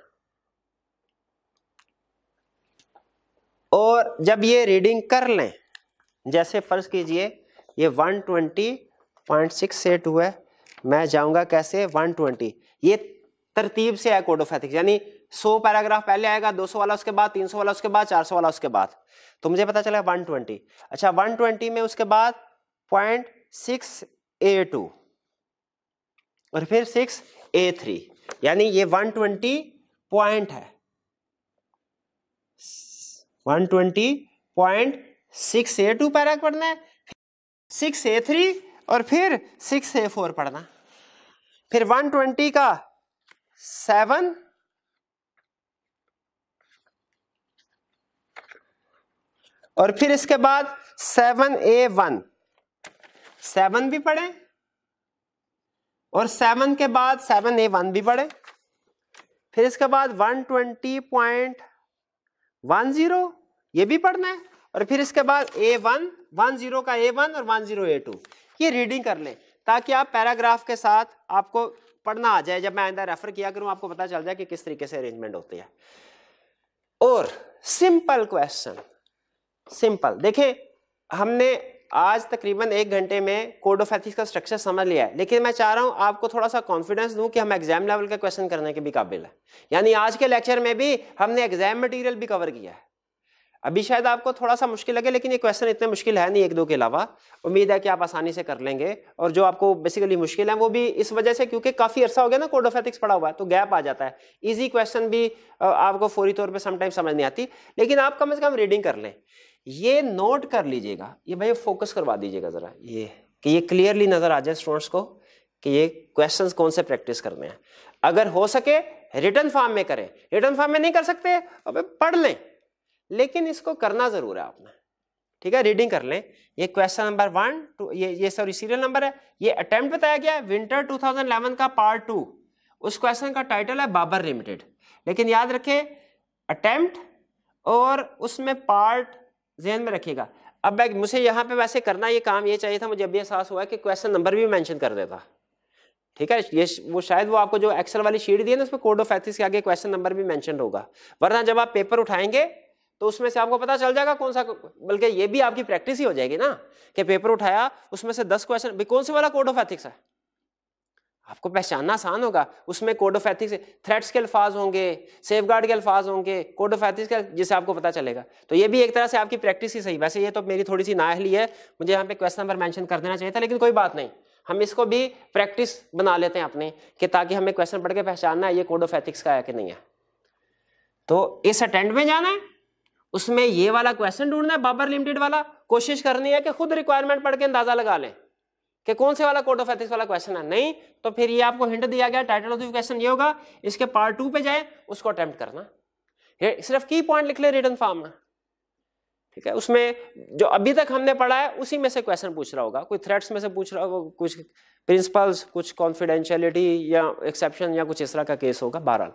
और जब ये रीडिंग कर लें, जैसे फ़र्ज़ कीजिए, ये 120.6 ए टू है, मैं जाऊँगा कैसे? 120 ये तरतीब से है कोड ऑफ़ एथिक्स यानी 100 पैराग्राफ पहले आएगा 200 वाला उसके बाद 300 वाला उसके बाद 400 वाला उसके बाद। तो मुझे पता चला 120 अच्छा 120 में उसके बाद पॉइंट सिक्स ए टू और फिर सिक्स ए थ्री यानी ये 120 पॉइंट है। 120 point six A two para पढ़ना है सिक्स ए थ्री और फिर सिक्स ए फोर पढ़ना। फिर 120 का सेवन और फिर इसके बाद सेवन ए वन सेवन भी पढ़े और सेवन के बाद सेवन ए वन भी पढ़े फिर इसके बाद one twenty point one zero ये भी पढ़ना है। और फिर इसके बाद ए वन वन ज़ीरो का ए वन और वन ज़ीरो ए टू ये रीडिंग कर लें, ताकि आप पैराग्राफ के साथ आपको पढ़ना आ जाए। जब मैं अंदर रेफर किया करूँ, आपको पता चल जाए कि किस तरीके से अरेंजमेंट होती है। और सिंपल क्वेश्चन सिंपल देखें हमने आज तकरीबन एक घंटे में कोड ऑफ़ एथिक्स का स्ट्रक्चर समझ लिया है। लेकिन मैं चाह रहा हूँ आपको थोड़ा सा कॉन्फिडेंस दूँ कि हम एग्ज़ाम लेवल के क्वेश्चन करने के भी काबिल है। यानी आज के लेक्चर में भी हमने एग्ज़ाम मटेरियल भी कवर किया है। अभी शायद आपको थोड़ा सा मुश्किल लगे, लेकिन ये क्वेश्चन इतने मुश्किल है नहीं एक दो के अलावा। उम्मीद है कि आप आसानी से कर लेंगे और जो आपको बेसिकली मुश्किल है वो भी इस वजह से क्योंकि काफ़ी अर्सा हो गया ना कोड ऑफ़ एथिक्स पढ़ा हुआ है तो गैप आ जाता है। इजी क्वेश्चन भी आपको फौरी तौर पर समटाइम समझ नहीं आती। लेकिन आप कम से कम रीडिंग कर लें। ये नोट कर लीजिएगा, ये भाई फोकस करवा दीजिएगा जरा, ये, कि ये क्लियरली नज़र आ जाए स्टूडेंट्स को, कि ये क्वेश्चंस कौन से प्रैक्टिस करने हैं। अगर हो सके रिटर्न फॉर्म में करें। रिटर्न फॉर्म में नहीं कर सकते, अब पढ़ लें। लेकिन इसको करना ज़रूर है आपने। ठीक है रीडिंग कर लें। ये क्वेश्चन नंबर वन टू ये ये सॉरी सीरियल नंबर है। ये अटेम्प्ट बताया गया है विंटर 2011 का पार्ट टू उस क्वेश्चन का टाइटल है बाबर लिमिटेड लेकिन याद रखें अटेम्प्ट और उसमें पार्ट जहन में रखिएगा। अब मुझे यहाँ पे वैसे करना ये काम ये चाहिए था, मुझे अभी एहसास हुआ कि क्वेश्चन नंबर भी मेंशन कर देता। ठीक है? ये वो शायद वो आपको जो एक्सेल वाली शीट दी है ना, उसमें कोड ऑफ़ एथिक्स के आगे क्वेश्चन नंबर भी मेंशन होगा। वरना जब आप पेपर उठाएँगे तो उसमें से आपको पता चल जाएगा कौन सा बल्कि ये भी आपकी प्रैक्टिस ही हो जाएगी ना, कि पेपर उठाया, उसमें से दस क्वेश्चन कौन से वाला कोड ऑफ़ एथिक्स है? आपको पहचानना आसान होगा। उसमें कोड ऑफ़ एथिक्स थ्रेट्स के अल्फाज होंगे सेफ़ गार्ड के अल्फाज होंगे कोड ऑफ़ एथिक्स का, जिससे आपको पता चलेगा। तो ये भी एक तरह से आपकी प्रैक्टिस ही सही। वैसे ये तो मेरी थोड़ी सी नाहली है, मुझे यहाँ पे क्वेश्चन नंबर मेंशन कर देना चाहिए था, लेकिन कोई बात नहीं। हम इसको भी प्रैक्टिस बना लेते हैं अपने, कि ताकि हमें क्वेश्चन पढ़ के पहचानना है, ये कोड ऑफ़ एथिक्स का है कि नहीं है। तो इस अटेंड में जाना है, उसमें ये वाला क्वेश्चन ढूंढना है बाबर लिमिटेड वाला। कोशिश करनी है कि खुद रिक्वायरमेंट पढ़ के अंदाज़ा लगा लें। कि कौन से वाला कोड ऑफ़ एथिक्स वाला क्वेश्चन है? नहीं तो फिर ये आपको हिंट दिया गया टाइटल ऑफ़ क्वेश्चन ये होगा, इसके पार्ट टू पे जाए, उसको अटेम्प्ट करना। ये सिर्फ़ की पॉइंट लिख ले रिटर्न फॉर्म में। ठीक है? उसमें जो अभी तक हमने पढ़ा है, उसी में से क्वेश्चन पूछ रहा होगा। कोई थ्रेट्स में से पूछ रहा होगा, कुछ प्रिंसिपल्स कुछ कॉन्फिडेंशियलिटी या एक्सेप्शन या कुछ इस तरह का केस होगा, बहरहाल।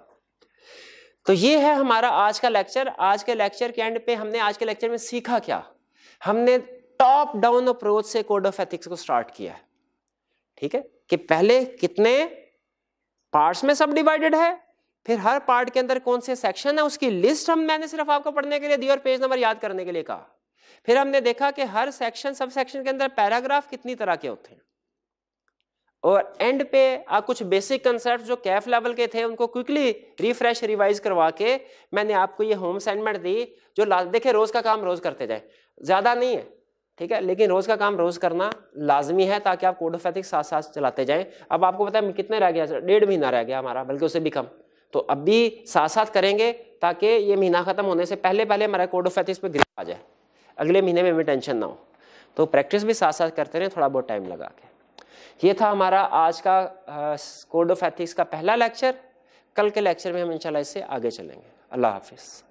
तो ये है हमारा आज का लेक्चर आज के लेक्चर के एंड पे हमने, आज के लेक्चर में सीखा क्या? हमने टॉप डाउन अप्रोच से कोड ऑफ़ एथिक्स को स्टार्ट किया है। ठीक है? कि पहले कितने पार्ट्स में सब डिवाइडेड है, फिर हर पार्ट के अंदर कौन से सेक्शन है, उसकी लिस्ट हम मैंने सिर्फ़ आपको पढ़ने के लिए दी और पेज नंबर याद करने के लिए कहा। फिर हमने देखा कि हर सेक्शन सब सेक्शन के अंदर पैराग्राफ कितनी तरह के होते हैं। और एंड पे आप कुछ बेसिक कंसेप्ट जो कैफ लेवल के थे, उनको क्विकली रिफ्रेश रिवाइज करवा के मैंने आपको ये होम असाइनमेंट दी, जो देखे, रोज का काम रोज करते जाए। ज़्यादा नहीं है। ठीक है? लेकिन रोज का काम रोज करना लाजमी है ताकि आप कोड ऑफ़ एथिक्स साथ साथ चलाते जाएँ। अब आपको पता है कितने रह गया? डेढ़ महीना रह गया हमारा, बल्कि उससे भी कम। तो अब भी साथ साथ करेंगे ताकि ये महीना खत्म होने से पहले पहले हमारा कोड ऑफ़ एथिक्स पे ग्रिप आ जाए। अगले महीने में हमें टेंशन ना हो। तो प्रैक्टिस भी साथ साथ करते रहें, थोड़ा बहुत टाइम लगा के। ये था हमारा आज का कोड ऑफ़ एथिक्स का पहला लेक्चर कल के लेक्चर में हम इंशाल्लाह इससे आगे चलेंगे। अल्लाह हाफिज़।